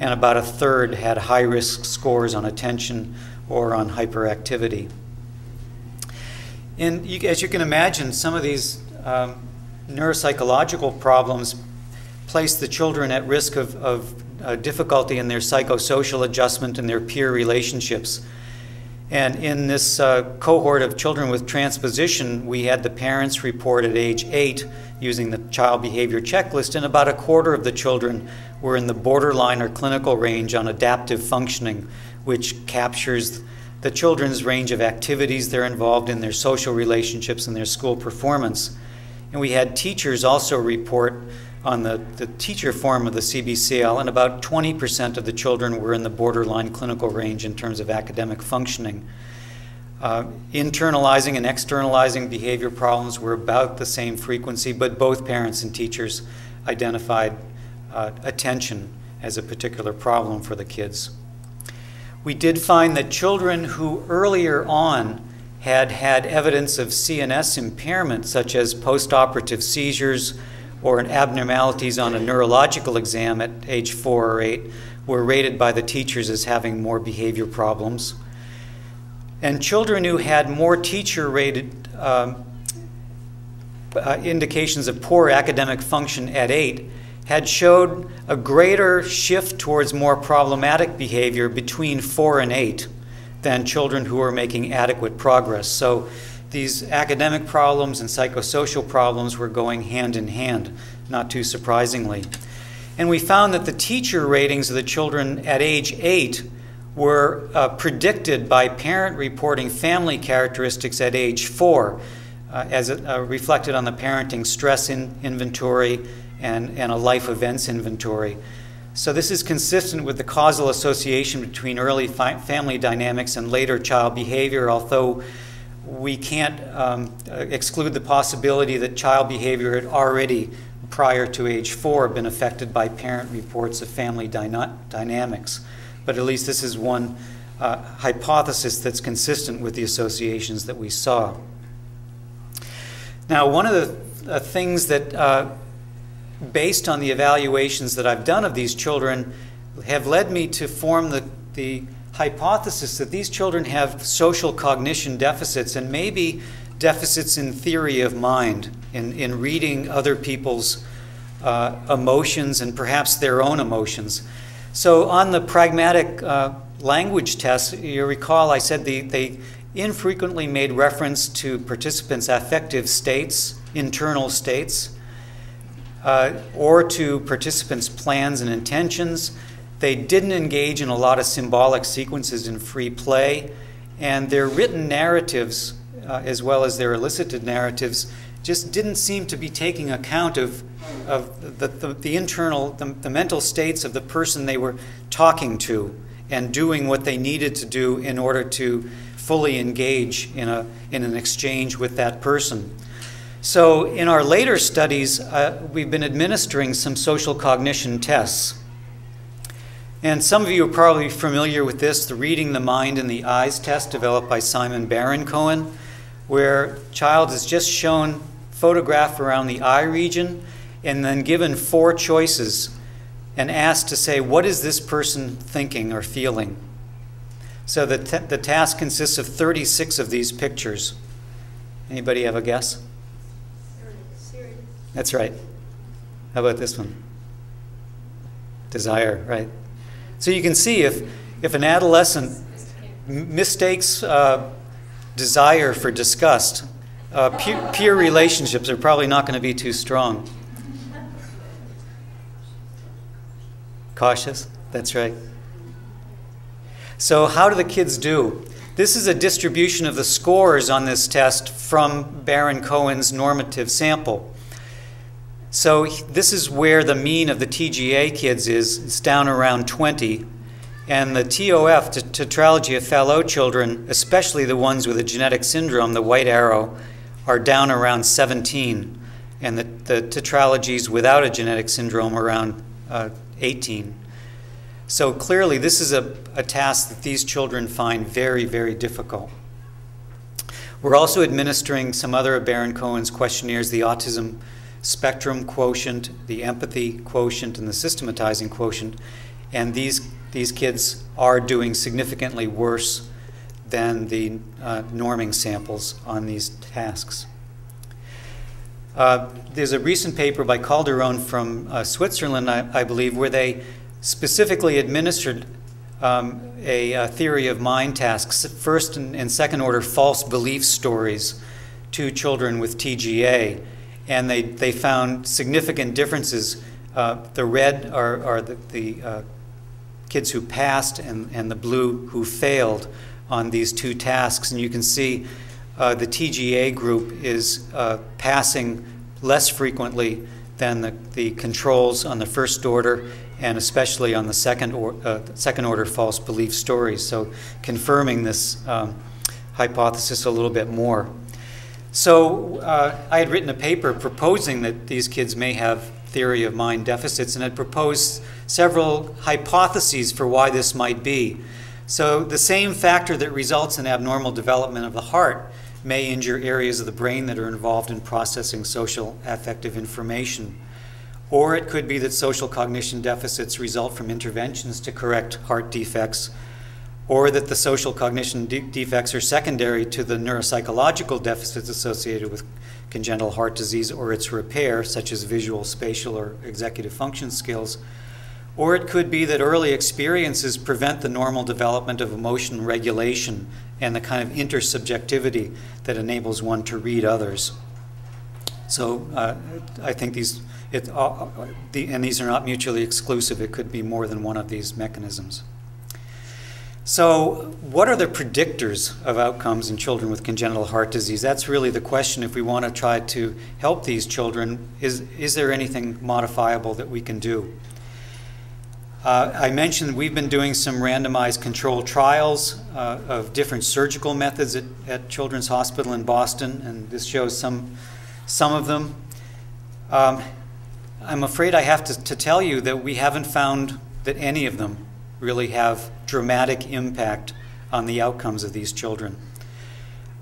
and about a third had high risk scores on attention or on hyperactivity. And you, as you can imagine, some of these um, neuropsychological problems place the children at risk of, of uh, difficulty in their psychosocial adjustment and their peer relationships. And in this uh, cohort of children with transposition, we had the parents report at age eight using the child behavior checklist, and about a quarter of the children were in the borderline or clinical range on adaptive functioning, which captures the children's range of activities they're involved in, their social relationships, and their school performance. And we had teachers also report on the, the teacher form of the CBCL, and about 20% of the children were in the borderline clinical range in terms of academic functioning. Uh, internalizing and externalizing behavior problems were about the same frequency, but both parents and teachers identified uh, attention as a particular problem for the kids. We did find that children who earlier on had had evidence of CNS impairment, such as postoperative seizures, or abnormalities on a neurological exam at age four or eight were rated by the teachers as having more behavior problems. And children who had more teacher rated um, uh, indications of poor academic function at eight had showed a greater shift towards more problematic behavior between four and eight than children who were making adequate progress. So these academic problems and psychosocial problems were going hand in hand, not too surprisingly. And we found that the teacher ratings of the children at age eight were uh, predicted by parent reporting family characteristics at age four, uh, as it, uh, reflected on the parenting stress in inventory and, and a life events inventory. So, this is consistent with the causal association between early family dynamics and later child behavior, although we can't um, exclude the possibility that child behavior had already, prior to age four, been affected by parent reports of family dyna dynamics. But at least this is one uh, hypothesis that's consistent with the associations that we saw. Now, one of the uh, things that, uh, based on the evaluations that I've done of these children, have led me to form the, the hypothesis that these children have social cognition deficits and maybe deficits in theory of mind, in, in reading other people's uh, emotions and perhaps their own emotions. So, on the pragmatic uh, language test, you recall I said the, they infrequently made reference to participants' affective states, internal states, uh, or to participants' plans and intentions. They didn't engage in a lot of symbolic sequences in free play, and their written narratives, uh, as well as their elicited narratives, just didn't seem to be taking account of, of the, the, the internal, the, the mental states of the person they were talking to and doing what they needed to do in order to fully engage in, a, in an exchange with that person. So, in our later studies, uh, we've been administering some social cognition tests. And some of you are probably familiar with this the reading the mind and the eyes test developed by Simon Baron-Cohen, where child is just shown photograph around the eye region and then given four choices and asked to say, what is this person thinking or feeling? So the, the task consists of 36 of these pictures. Anybody have a guess? That's right. How about this one? Desire, right. So you can see if, if an adolescent mistakes uh, desire for disgust, uh, peer, peer relationships are probably not going to be too strong. Cautious? That's right. So, how do the kids do? This is a distribution of the scores on this test from Baron Cohen's normative sample. So, this is where the mean of the TGA kids is. It's down around 20. And the TOF, tetralogy of Fallot children, especially the ones with a genetic syndrome, the white arrow, are down around 17. And the, the tetralogies without a genetic syndrome around uh, 18. So clearly, this is a, a task that these children find very, very difficult. We're also administering some other of Baron Cohen's questionnaires the autism spectrum quotient, the empathy quotient, and the systematizing quotient. And these, these kids are doing significantly worse than the uh, norming samples on these tasks. Uh, there's a recent paper by Calderon from uh, Switzerland, I, I, believe, where they specifically administered um, a, a, theory of mind tasks, first and, and, second order false belief stories to children with TGA. And they, they found significant differences. Uh, the red are, are the, the uh, kids who passed, and, and the blue who failed on these two tasks. And you can see uh, the TGA group is uh, passing less frequently than the, the controls on the first order and especially on the second, or, uh, second order false belief stories. So confirming this um, hypothesis a little bit more. So uh, I had written a paper proposing that these kids may have theory of mind deficits and had proposed several hypotheses for why this might be. So the same factor that results in abnormal development of the heart may injure areas of the brain that are involved in processing social affective information. Or it could be that social cognition deficits result from interventions to correct heart defects, or that the social cognition de defects are secondary to the neuropsychological deficits associated with congenital heart disease or its repair, such as visual, spatial, or executive function skills, or it could be that early experiences prevent the normal development of emotion regulation and the kind of intersubjectivity that enables one to read others. So uh, I think these, it, uh, the, and these are not mutually exclusive. It could be more than one of these mechanisms. So, what are the predictors of outcomes in children with congenital heart disease? That's really the question if we want to try to help these children. Is, is there anything modifiable that we can do? Uh, I mentioned we've been doing some randomized controlled trials uh, of different surgical methods at, at, Children's Hospital in Boston, and this shows some, some of them. Um, I'm afraid I have to, to tell you that we haven't found that any of them really have dramatic impact on the outcomes of these children.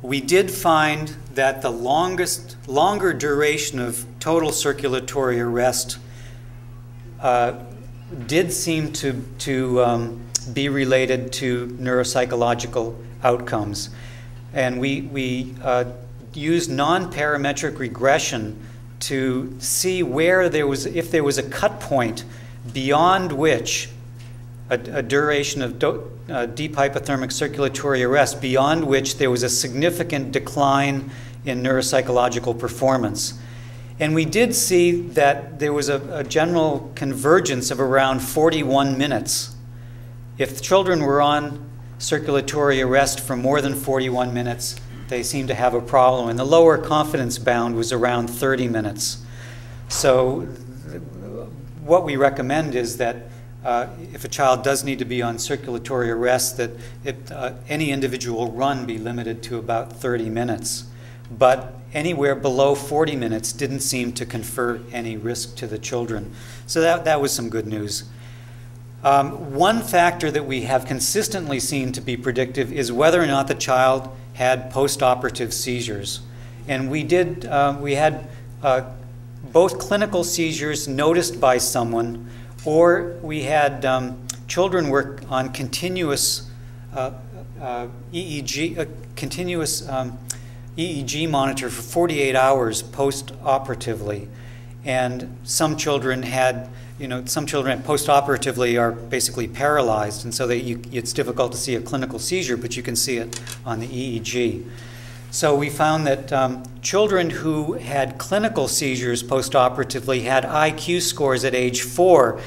We did find that the longest, longer duration of total circulatory arrest uh, did seem to, to um, be related to neuropsychological outcomes. And we, we uh, used non-parametric regression to see where there was, if there was a cut point beyond which a, a duration of do, uh, deep hypothermic circulatory arrest, beyond which there was a significant decline in neuropsychological performance. And we did see that there was a, a general convergence of around 41 minutes. If children were on circulatory arrest for more than 41 minutes, they seemed to have a problem. And the lower confidence bound was around 30 minutes. So, what we recommend is that uh, if a child does need to be on circulatory arrest, that it, uh, any individual run be limited to about 30 minutes. But anywhere below 40 minutes didn't seem to confer any risk to the children. So that, that was some good news. Um, one factor that we have consistently seen to be predictive is whether or not the child had postoperative seizures. And we did, uh, we had uh, both clinical seizures noticed by someone, or we had um, children work on continuous uh, uh EEG, uh, continuous um, EEG monitor for 48 hours post-operatively. And some children had, you know, some children post-operatively are basically paralyzed, and so they, you, it's difficult to see a clinical seizure, but you can see it on the EEG. So we found that um, children who had clinical seizures post-operatively had IQ scores at age four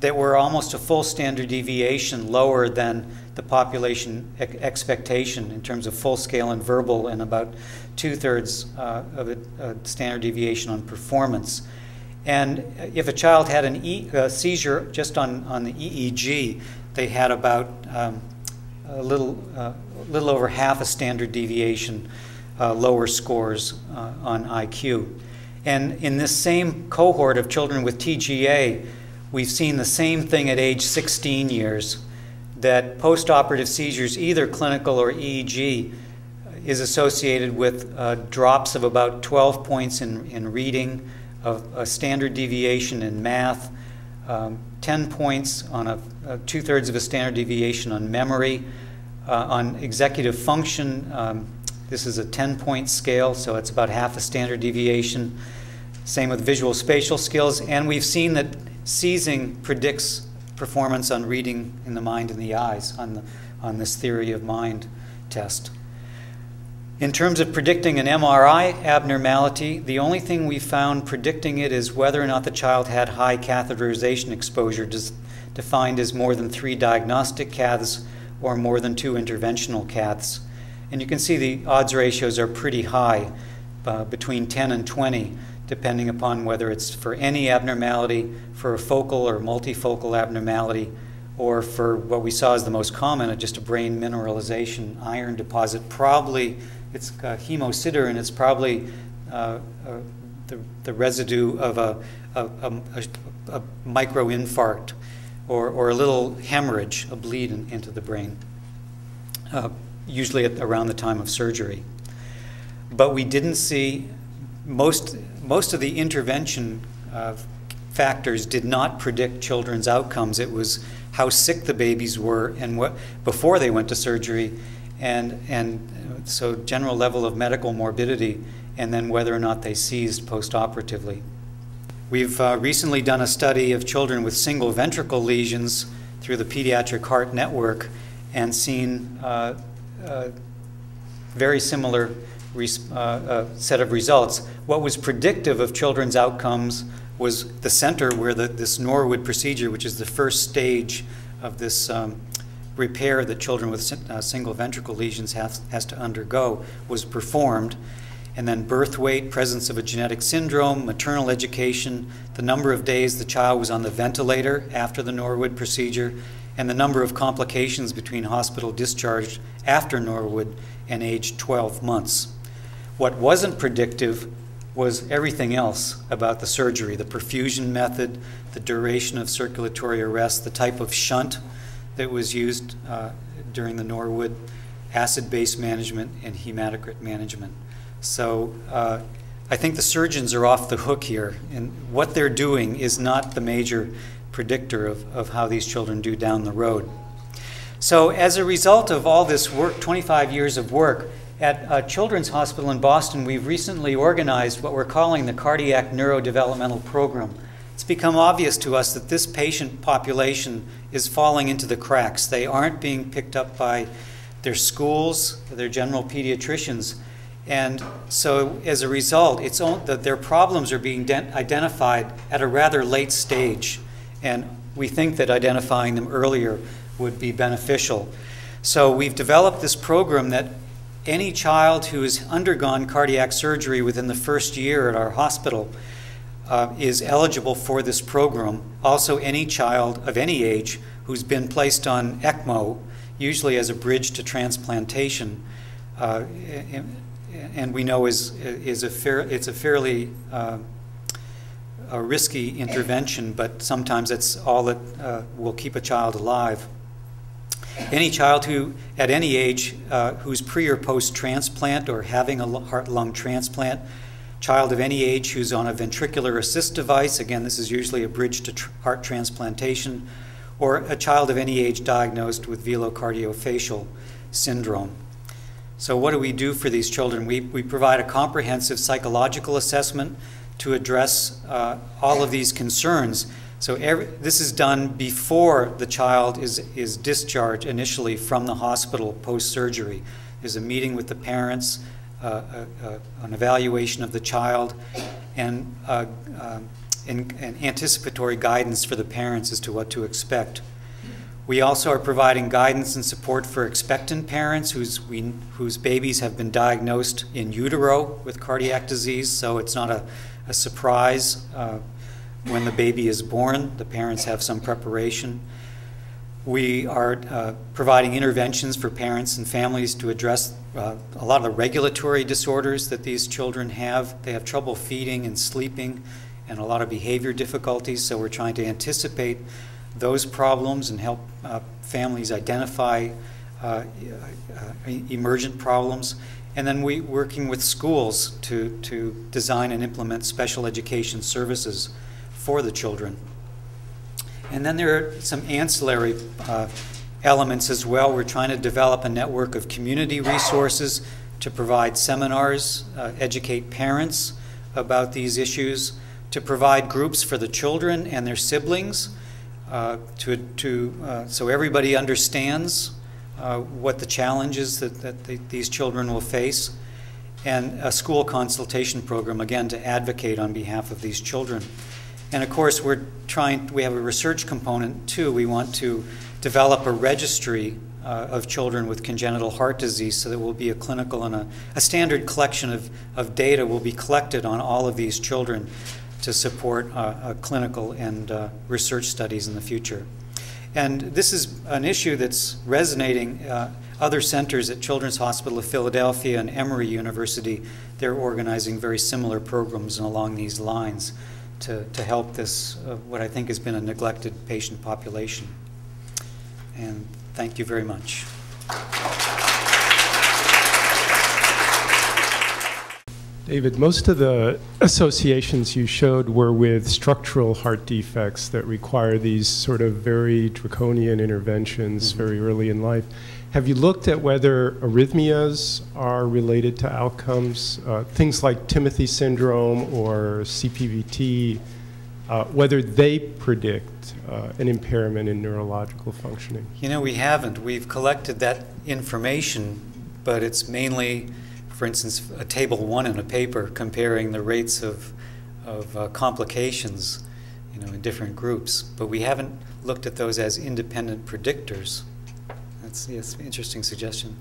that were almost a full standard deviation lower than the population expectation in terms of full scale and verbal and about two-thirds uh, of a, a, standard deviation on performance. And if a child had an e, uh, seizure just on, on the EEG, they had about um, a little, uh, little over half a standard deviation uh, lower scores uh, on IQ. And in this same cohort of children with TGA, we've seen the same thing at age 16 years that postoperative seizures, either clinical or EEG, is associated with uh, drops of about 12 points in, in reading, of a standard deviation in math, um, 10 points on a, a two thirds of a standard deviation on memory, uh, on executive function. Um, this is a 10 point scale, so it's about half a standard deviation. Same with visual spatial skills, and we've seen that seizing predicts performance on reading in the mind and the eyes on, the, on this theory of mind test. In terms of predicting an MRI abnormality, the only thing we found predicting it is whether or not the child had high catheterization exposure, defined as more than three diagnostic caths or more than two interventional caths. And you can see the odds ratios are pretty high, uh, between 10 and 20 depending upon whether it's for any abnormality, for a focal or multifocal abnormality, or for what we saw as the most common, just a brain mineralization iron deposit. Probably it's uh, hemosiderin, it's probably uh, uh, the, the residue of a, a, a, a microinfarct or, or a little hemorrhage, a bleed in, into the brain, uh, usually at, around the time of surgery. But we didn't see most, most of the intervention uh, factors did not predict children's outcomes. It was how sick the babies were and what before they went to surgery, and and so general level of medical morbidity, and then whether or not they seized postoperatively. We've uh, recently done a study of children with single ventricle lesions through the Pediatric Heart Network, and seen uh, uh, very similar uh, uh, set of results. What was predictive of children's outcomes was the center where the, this Norwood procedure, which is the first stage of this um, repair that children with uh, single ventricle lesions has to undergo, was performed. And then birth weight, presence of a genetic syndrome, maternal education, the number of days the child was on the ventilator after the Norwood procedure, and the number of complications between hospital discharge after Norwood and age 12 months. What wasn't predictive was everything else about the surgery the perfusion method, the duration of circulatory arrest, the type of shunt that was used uh, during the Norwood, acid base management, and hematocrit management. So uh, I think the surgeons are off the hook here, and what they're doing is not the major predictor of, of how these children do down the road. So as a result of all this work, 25 years of work, at a Children's Hospital in Boston, we've recently organized what we're calling the Cardiac Neurodevelopmental Program. It's become obvious to us that this patient population is falling into the cracks. They aren't being picked up by their schools, their general pediatricians. And so as a result, it's that their problems are being identified at a rather late stage. And we think that identifying them earlier would be beneficial. So we've developed this program that any child who has undergone cardiac surgery within the first year at our hospital uh, is eligible for this program. Also, any child of any age who's been placed on ECMO, usually as a bridge to transplantation, uh, and we know is is a fair it's a fairly uh, a risky intervention, but sometimes it's all that uh, will keep a child alive. Any child who, at any age, uh, who's pre or post transplant or having a heart lung transplant, child of any age who's on a ventricular assist device, again, this is usually a bridge to tr heart transplantation, or a child of any age diagnosed with velocardiofacial syndrome. So, what do we do for these children? We, we provide a comprehensive psychological assessment to address uh, all of these concerns. So every, this is done before the child is, is discharged initially from the hospital post-surgery. There's a meeting with the parents, uh, uh, uh an evaluation of the child, and, uh, uh, and, and anticipatory guidance for the parents as to what to expect. We also are providing guidance and support for expectant parents whose, we, whose babies have been diagnosed in utero with cardiac disease, so it's not a, a surprise uh, when the baby is born. The parents have some preparation. We are uh, providing interventions for parents and families to address uh, a lot of the regulatory disorders that these children have. They have trouble feeding and sleeping and a lot of behavior difficulties, so we're trying to anticipate those problems and help uh, families identify uh, emergent problems. And then we working with schools to, to design and implement special education services for the children. And then there are some ancillary uh, elements as well. We're trying to develop a network of community resources to provide seminars, uh, educate parents about these issues, to provide groups for the children and their siblings uh, to, to, uh, so everybody understands uh, what the challenges that, that these children will face, and a school consultation program, again, to advocate on behalf of these children. And of course, we're trying, we have a research component too. We want to develop a registry uh, of children with congenital heart disease so that will be a clinical and a, a standard collection of, of data will be collected on all of these children to support uh, clinical and uh, research studies in the future. And this is an issue that's resonating. Uh, other centers at Children's Hospital of Philadelphia and Emory University, they're organizing very similar programs along these lines to, to help this, uh, what I think has been a neglected patient population. And thank you very much. David, most of the associations you showed were with structural heart defects that require these sort of very draconian interventions mm -hmm. very early in life. Have you looked at whether arrhythmias are related to outcomes, uh, things like Timothy syndrome or CPVT, uh, whether they predict uh, an impairment in neurological functioning? You know, we haven't. We've collected that information, but it's mainly for instance, a table one in a paper comparing the rates of, of uh, complications you know, in different groups. But we haven't looked at those as independent predictors. That's yes, an interesting suggestion.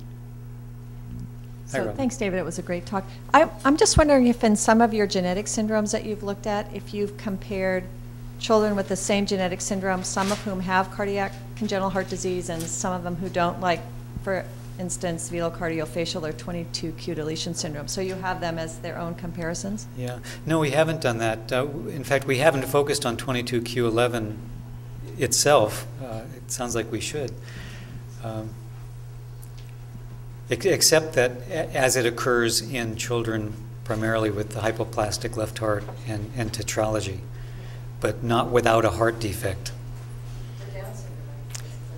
So thanks, David. It was a great talk. I, I'm just wondering if in some of your genetic syndromes that you've looked at, if you've compared children with the same genetic syndrome, some of whom have cardiac congenital heart disease and some of them who don't, like for instance, velocardiofacial or 22q deletion syndrome. So you have them as their own comparisons? Yeah. No, we haven't done that. Uh, in fact, we haven't focused on 22q11 itself. Uh, it sounds like we should. Um, except that as it occurs in children primarily with the hypoplastic left heart and, and tetralogy, but not without a heart defect.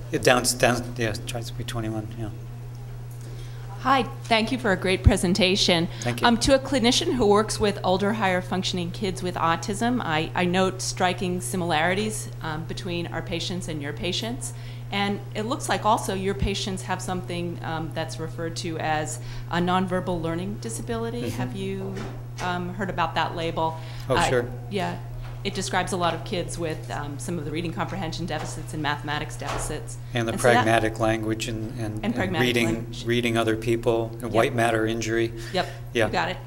It down, down, yeah, trisomy 21, yeah. Hi, thank you for a great presentation. Thank you. Um, to a clinician who works with older, higher functioning kids with autism, I, I note striking similarities um, between our patients and your patients. And it looks like also your patients have something um, that's referred to as a nonverbal learning disability. Mm -hmm. Have you um, heard about that label? Oh, uh, sure. Yeah it describes a lot of kids with um, some of the reading comprehension deficits and mathematics deficits. And the and pragmatic so that, language and, and, and, and reading, language. reading other people, yep. white matter injury. Yep, yeah. you got it.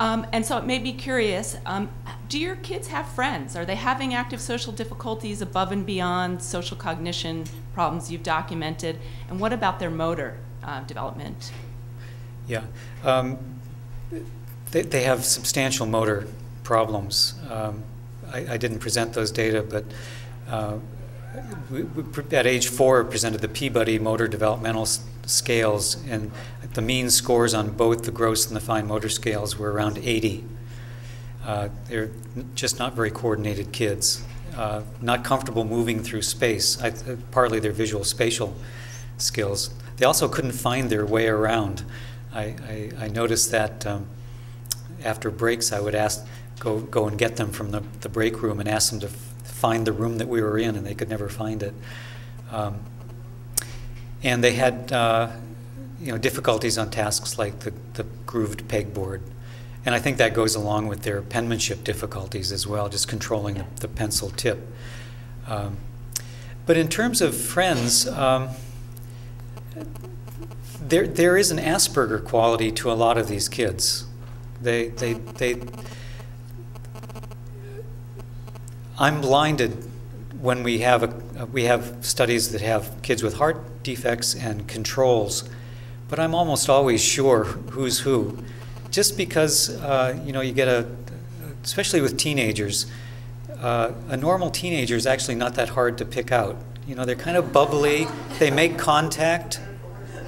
Um, and so it made me curious um, do your kids have friends? Are they having active social difficulties above and beyond social cognition problems you've documented? And what about their motor uh, development? Yeah. Um, they, they have substantial motor problems. I, I, didn't present those data, but uh, we, we, at age four presented the Peabody motor developmental scales, and the mean scores on both the gross and the fine motor scales were around 80. Uh, they're just not very coordinated kids, uh, not comfortable moving through space, I, partly their visual spatial skills. They also couldn't find their way around. I, I, I noticed that um, after breaks, I would ask, go, go and get them from the, the break room and ask them to find the room that we were in, and they could never find it. Um, and they had uh, you know, difficulties on tasks like the, the grooved pegboard. And I think that goes along with their penmanship difficulties as well, just controlling the, the pencil tip. Um, but in terms of friends, um, there, there is an Asperger quality to a lot of these kids. They, they, they, I'm blinded when we have, a, we have studies that have kids with heart defects and controls, but I'm almost always sure who's who. Just because, uh, you know, you get a, especially with teenagers, uh, a normal teenager is actually not that hard to pick out. You know, they're kind of bubbly, they make contact.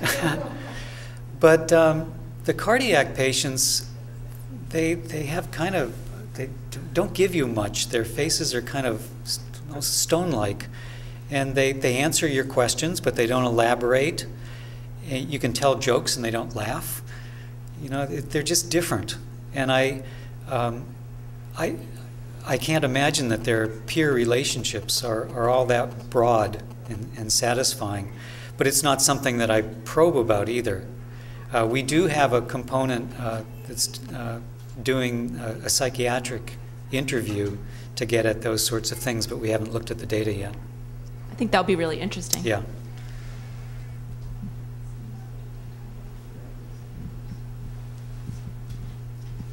but um, the cardiac patients, they, they have kind of, they don't give you much. Their faces are kind of stone like. And they, they answer your questions, but they don't elaborate. You can tell jokes and they don't laugh. You know, they're just different. And I, um, I, I can't imagine that their peer relationships are, are all that broad and, and satisfying. But it's not something that I probe about either. Uh, we do have a component uh, that's uh, doing a, a psychiatric interview to get at those sorts of things, but we haven't looked at the data yet. I think that'll be really interesting. Yeah.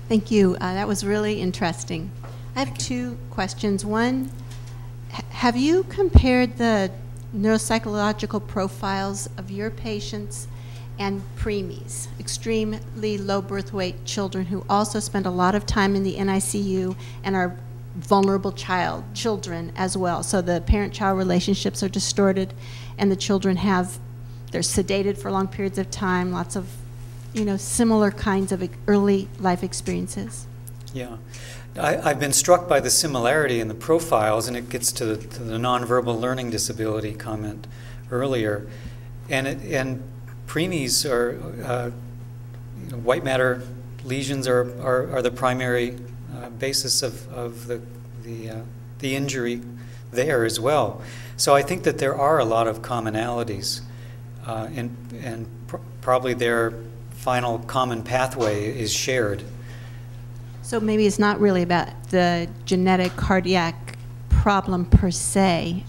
Thank you. Uh, that was really interesting. I have two questions. One, have you compared the neuropsychological profiles of your patients and preemies, extremely low birth weight children who also spend a lot of time in the NICU and are vulnerable child children as well. So the parent-child relationships are distorted, and the children have they're sedated for long periods of time. Lots of you know similar kinds of early life experiences. Yeah. I, have been struck by the similarity in the profiles, and it gets to the, to the nonverbal learning disability comment earlier. And, it, and preemies or uh, you know, white matter lesions are, are, are the primary uh, basis of, of the, the, uh, the injury there as well. So I think that there are a lot of commonalities, uh, and, and pr probably their final common pathway is shared. So maybe it's not really about the genetic cardiac problem per se,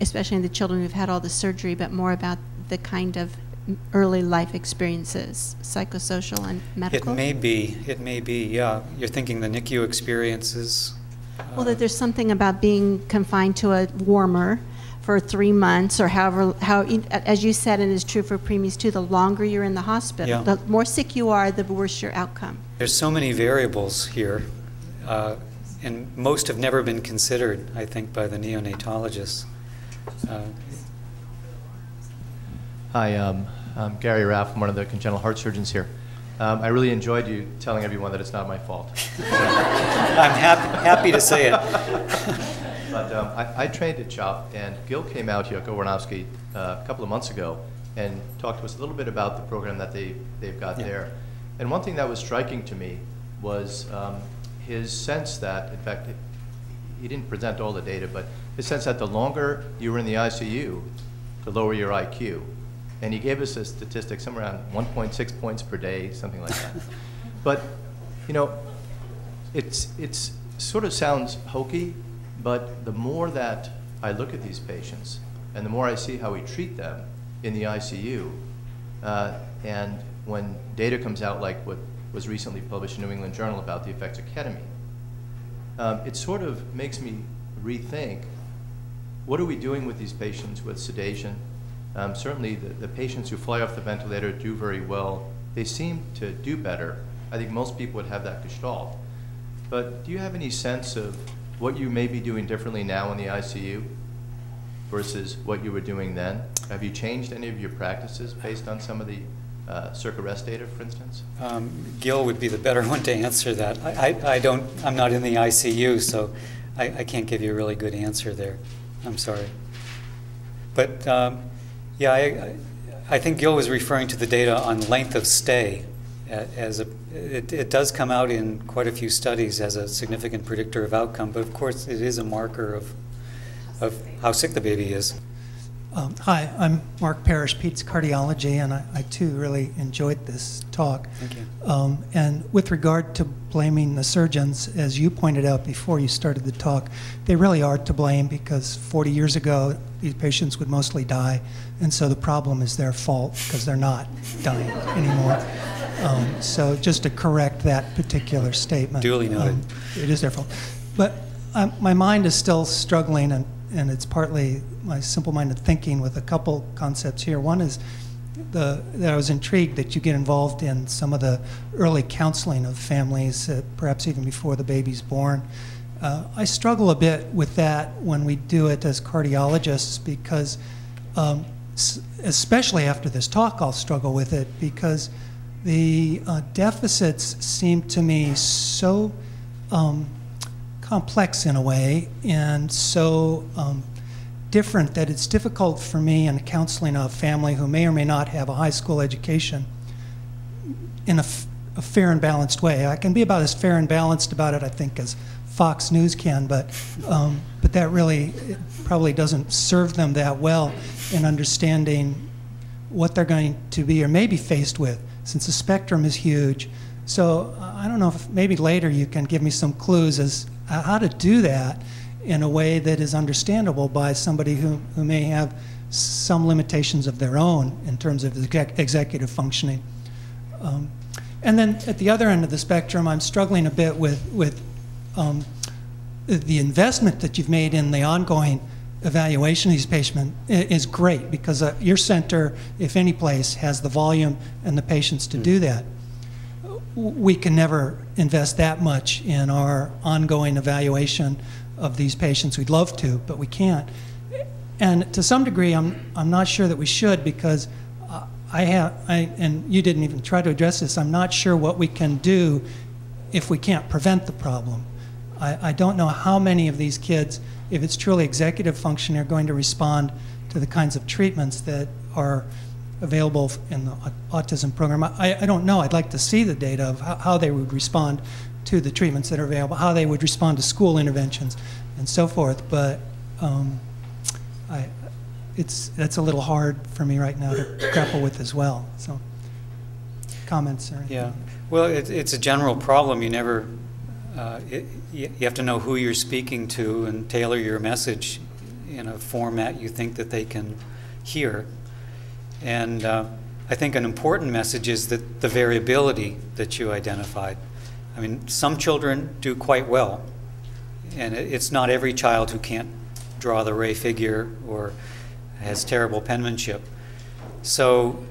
especially in the children who've had all the surgery, but more about the kind of early life experiences, psychosocial and medical? It may be. It may be, yeah. You're thinking the NICU experiences. Well, that there's something about being confined to a warmer for three months or however, how, as you said, and is true for preemies too, the longer you're in the hospital, yeah. the more sick you are, the worse your outcome. There's so many variables here, uh, and most have never been considered, I think, by the neonatologists. Uh, Hi, um, I'm Gary Raff. I'm one of the congenital heart surgeons here. Um, I really enjoyed you telling everyone that it's not my fault. I'm happy, happy to say it. but um, I, I, trained at CHOP, and Gil came out here, Gil Wernovsky, uh, a couple of months ago, and talked to us a little bit about the program that they, they've got yeah. there. And one thing that was striking to me was um, his sense that, in fact, he didn't present all the data, but his sense that the longer you were in the ICU, the lower your IQ and he gave us a statistic somewhere around 1.6 points per day, something like that. but, you know, it's, it's sort of sounds hokey, but the more that I look at these patients and the more I see how we treat them in the ICU, uh, and when data comes out like what was recently published in New England Journal about the effects of ketamine. Um, it sort of makes me rethink what are we doing with these patients with sedation? Um, certainly, the, the patients who fly off the ventilator do very well. They seem to do better. I think most people would have that gestalt. But do you have any sense of what you may be doing differently now in the ICU versus what you were doing then? Have you changed any of your practices based on some of the uh, circ data, for instance? Um, Gil would be the better one to answer that. I, I, I don't, I'm not in the ICU, so I, I can't give you a really good answer there. I'm sorry. But um, yeah, I, I think Gil was referring to the data on length of stay as a, it, it does come out in quite a few studies as a significant predictor of outcome, but of course it is a marker of, of how sick the baby is. Um, hi, I'm Mark Parrish, Peds Cardiology, and I, I, too really enjoyed this talk. Thank you. Um, and with regard to blaming the surgeons, as you pointed out before you started the talk, they really are to blame because 40 years ago, these patients would mostly die, and so the problem is their fault because they're not dying anymore. Um, so just to correct that particular statement. Duly noted. Um, it is their fault. But um, my mind is still struggling, and, and it's partly my simple-minded thinking with a couple concepts here. One is the, that I was intrigued that you get involved in some of the early counseling of families, uh, perhaps even before the baby's born. Uh, I struggle a bit with that when we do it as cardiologists because, um, especially after this talk, I'll struggle with it because the uh, deficits seem to me so um, complex in a way and so um, different that it's difficult for me in counseling a family who may or may not have a high school education in a, fair and balanced way. I can be about as fair and balanced about it, I think, as Fox News can, but, um, but that really probably doesn't serve them that well in understanding what they're going to be or may be faced with, since the spectrum is huge. So I don't know if maybe later you can give me some clues as how to do that in a way that is understandable by somebody who, who may have some limitations of their own in terms of executive functioning. Um, and then at the other end of the spectrum, I'm struggling a bit with, with um, the investment that you've made in the ongoing evaluation of these patients is great because uh, your center, if any place, has the volume and the patients to mm. do that. We can never invest that much in our ongoing evaluation of these patients. We'd love to, but we can't. And to some degree, I'm, I'm not sure that we should because uh, I have, I, and you didn't even try to address this, I'm not sure what we can do if we can't prevent the problem. I, I don't know how many of these kids, if it's truly executive function, are going to respond to the kinds of treatments that are available in the autism program. I, I don't know. I'd like to see the data of how, how they would respond to the treatments that are available, how they would respond to school interventions, and so forth. But um, I, it's that's a little hard for me right now to grapple with as well. So, comments or yeah. Well, it, it's a general problem. You never uh, it, you have to know who you're speaking to and tailor your message in a format you think that they can hear. And uh, I think an important message is that the variability that you identified. I mean, some children do quite well, and it's not every child who can't draw the Rey figure or has terrible penmanship. So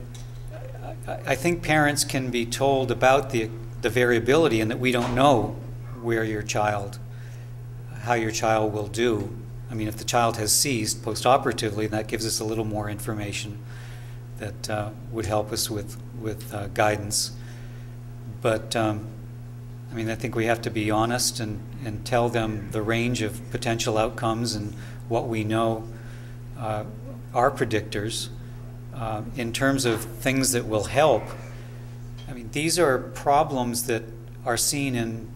I think parents can be told about the, the variability and that we don't know where your child, how your child will do. I mean, if the child has seized postoperatively, that gives us a little more information that uh, would help us with, with uh, guidance. But um, I mean, I think we have to be honest and, and tell them the range of potential outcomes and what we know uh, are predictors. Uh, in terms of things that will help, I mean, these are problems that are seen in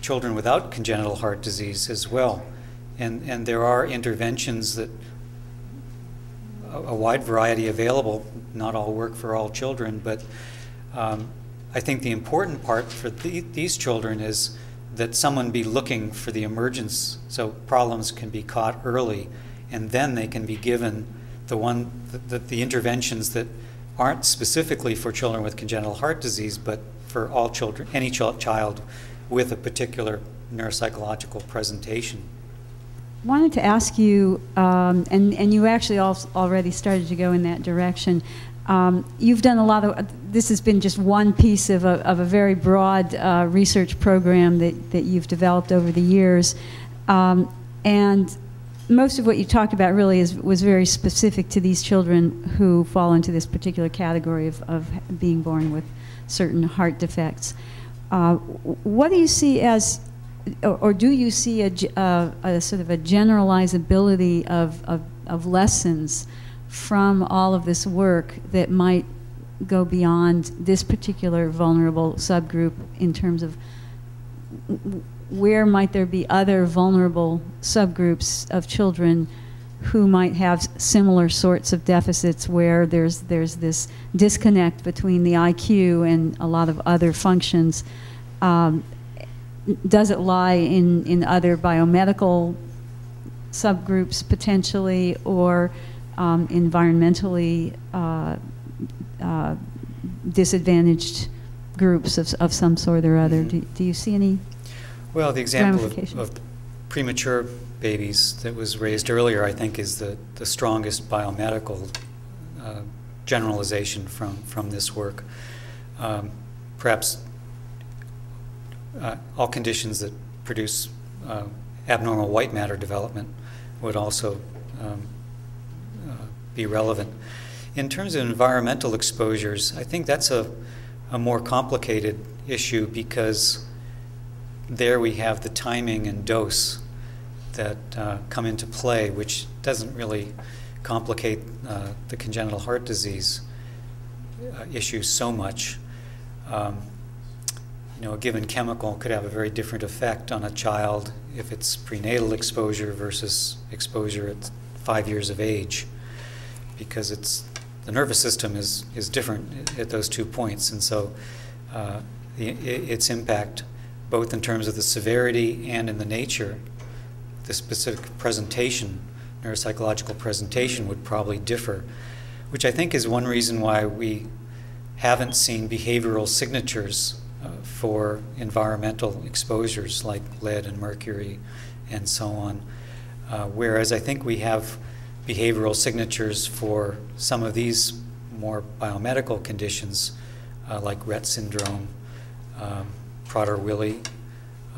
children without congenital heart disease as well. And, and there are interventions that a, wide variety available, not all work for all children, but um, I think the important part for the, these children is that someone be looking for the emergence so problems can be caught early and then they can be given the one the, the, interventions that aren't specifically for children with congenital heart disease but for for all children, any ch- child with a particular neuropsychological presentation. Wanted to ask you, um, and, and you actually al- already started to go in that direction. Um, you've done a lot of, this has been just one piece of a, of a very broad uh, research program that, that you've developed over the years. Um, and most of what you talked about really is, was very specific to these children who fall into this particular category of, of being born with certain heart defects. Uh, what do you see as or, or do you see a, uh, a, sort of a generalizability of, of, of, lessons from all of this work that might go beyond this particular vulnerable subgroup in terms of where might there be other vulnerable subgroups of children who might have similar sorts of deficits where there's, there's this disconnect between the IQ and a lot of other functions. Um, does it lie in, in other biomedical subgroups potentially or um, environmentally uh, uh, disadvantaged groups of, of some sort or other? Mm -hmm. do, do you see any Well, the example of, of premature babies that was raised earlier, I think, is the, the strongest biomedical uh, generalization from, from this work. Um, perhaps uh, all conditions that produce uh, abnormal white matter development would also um, uh, be relevant. In terms of environmental exposures, I think that's a, a more complicated issue because there we have the timing and dose that uh, come into play, which doesn't really complicate uh, the congenital heart disease uh, issue so much. Um, you know, a given chemical could have a very different effect on a child if it's prenatal exposure versus exposure at five years of age, because it's the nervous system is is different at those two points, and so uh, the, its impact, both in terms of the severity and in the nature, the specific presentation, neuropsychological presentation, would probably differ, which I think is one reason why we haven't seen behavioral signatures uh, for environmental exposures like lead and mercury and so on. Uh, whereas I think we have behavioral signatures for some of these more biomedical conditions uh, like Rett syndrome, um, Prader-Willi,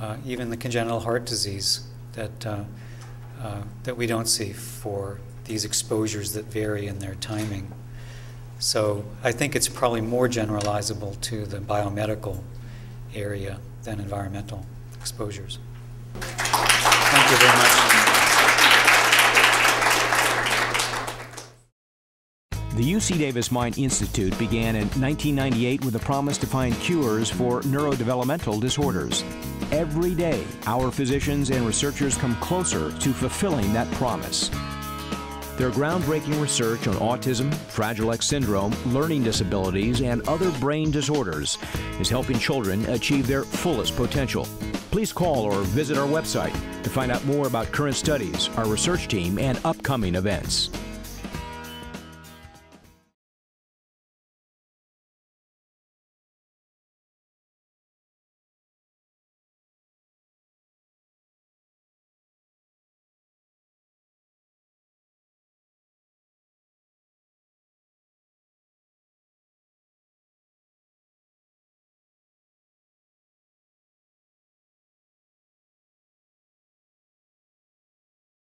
uh, even the congenital heart disease that, uh, uh, that we don't see for these exposures that vary in their timing. So I think it's probably more generalizable to the biomedical area than environmental exposures. Thank you very much. The UC Davis Mind Institute began in 1998 with a promise to find cures for neurodevelopmental disorders. Every day, our physicians and researchers come closer to fulfilling that promise. Their groundbreaking research on autism, Fragile X syndrome, learning disabilities, and other brain disorders is helping children achieve their fullest potential. Please call or visit our website to find out more about current studies, our research team, and upcoming events.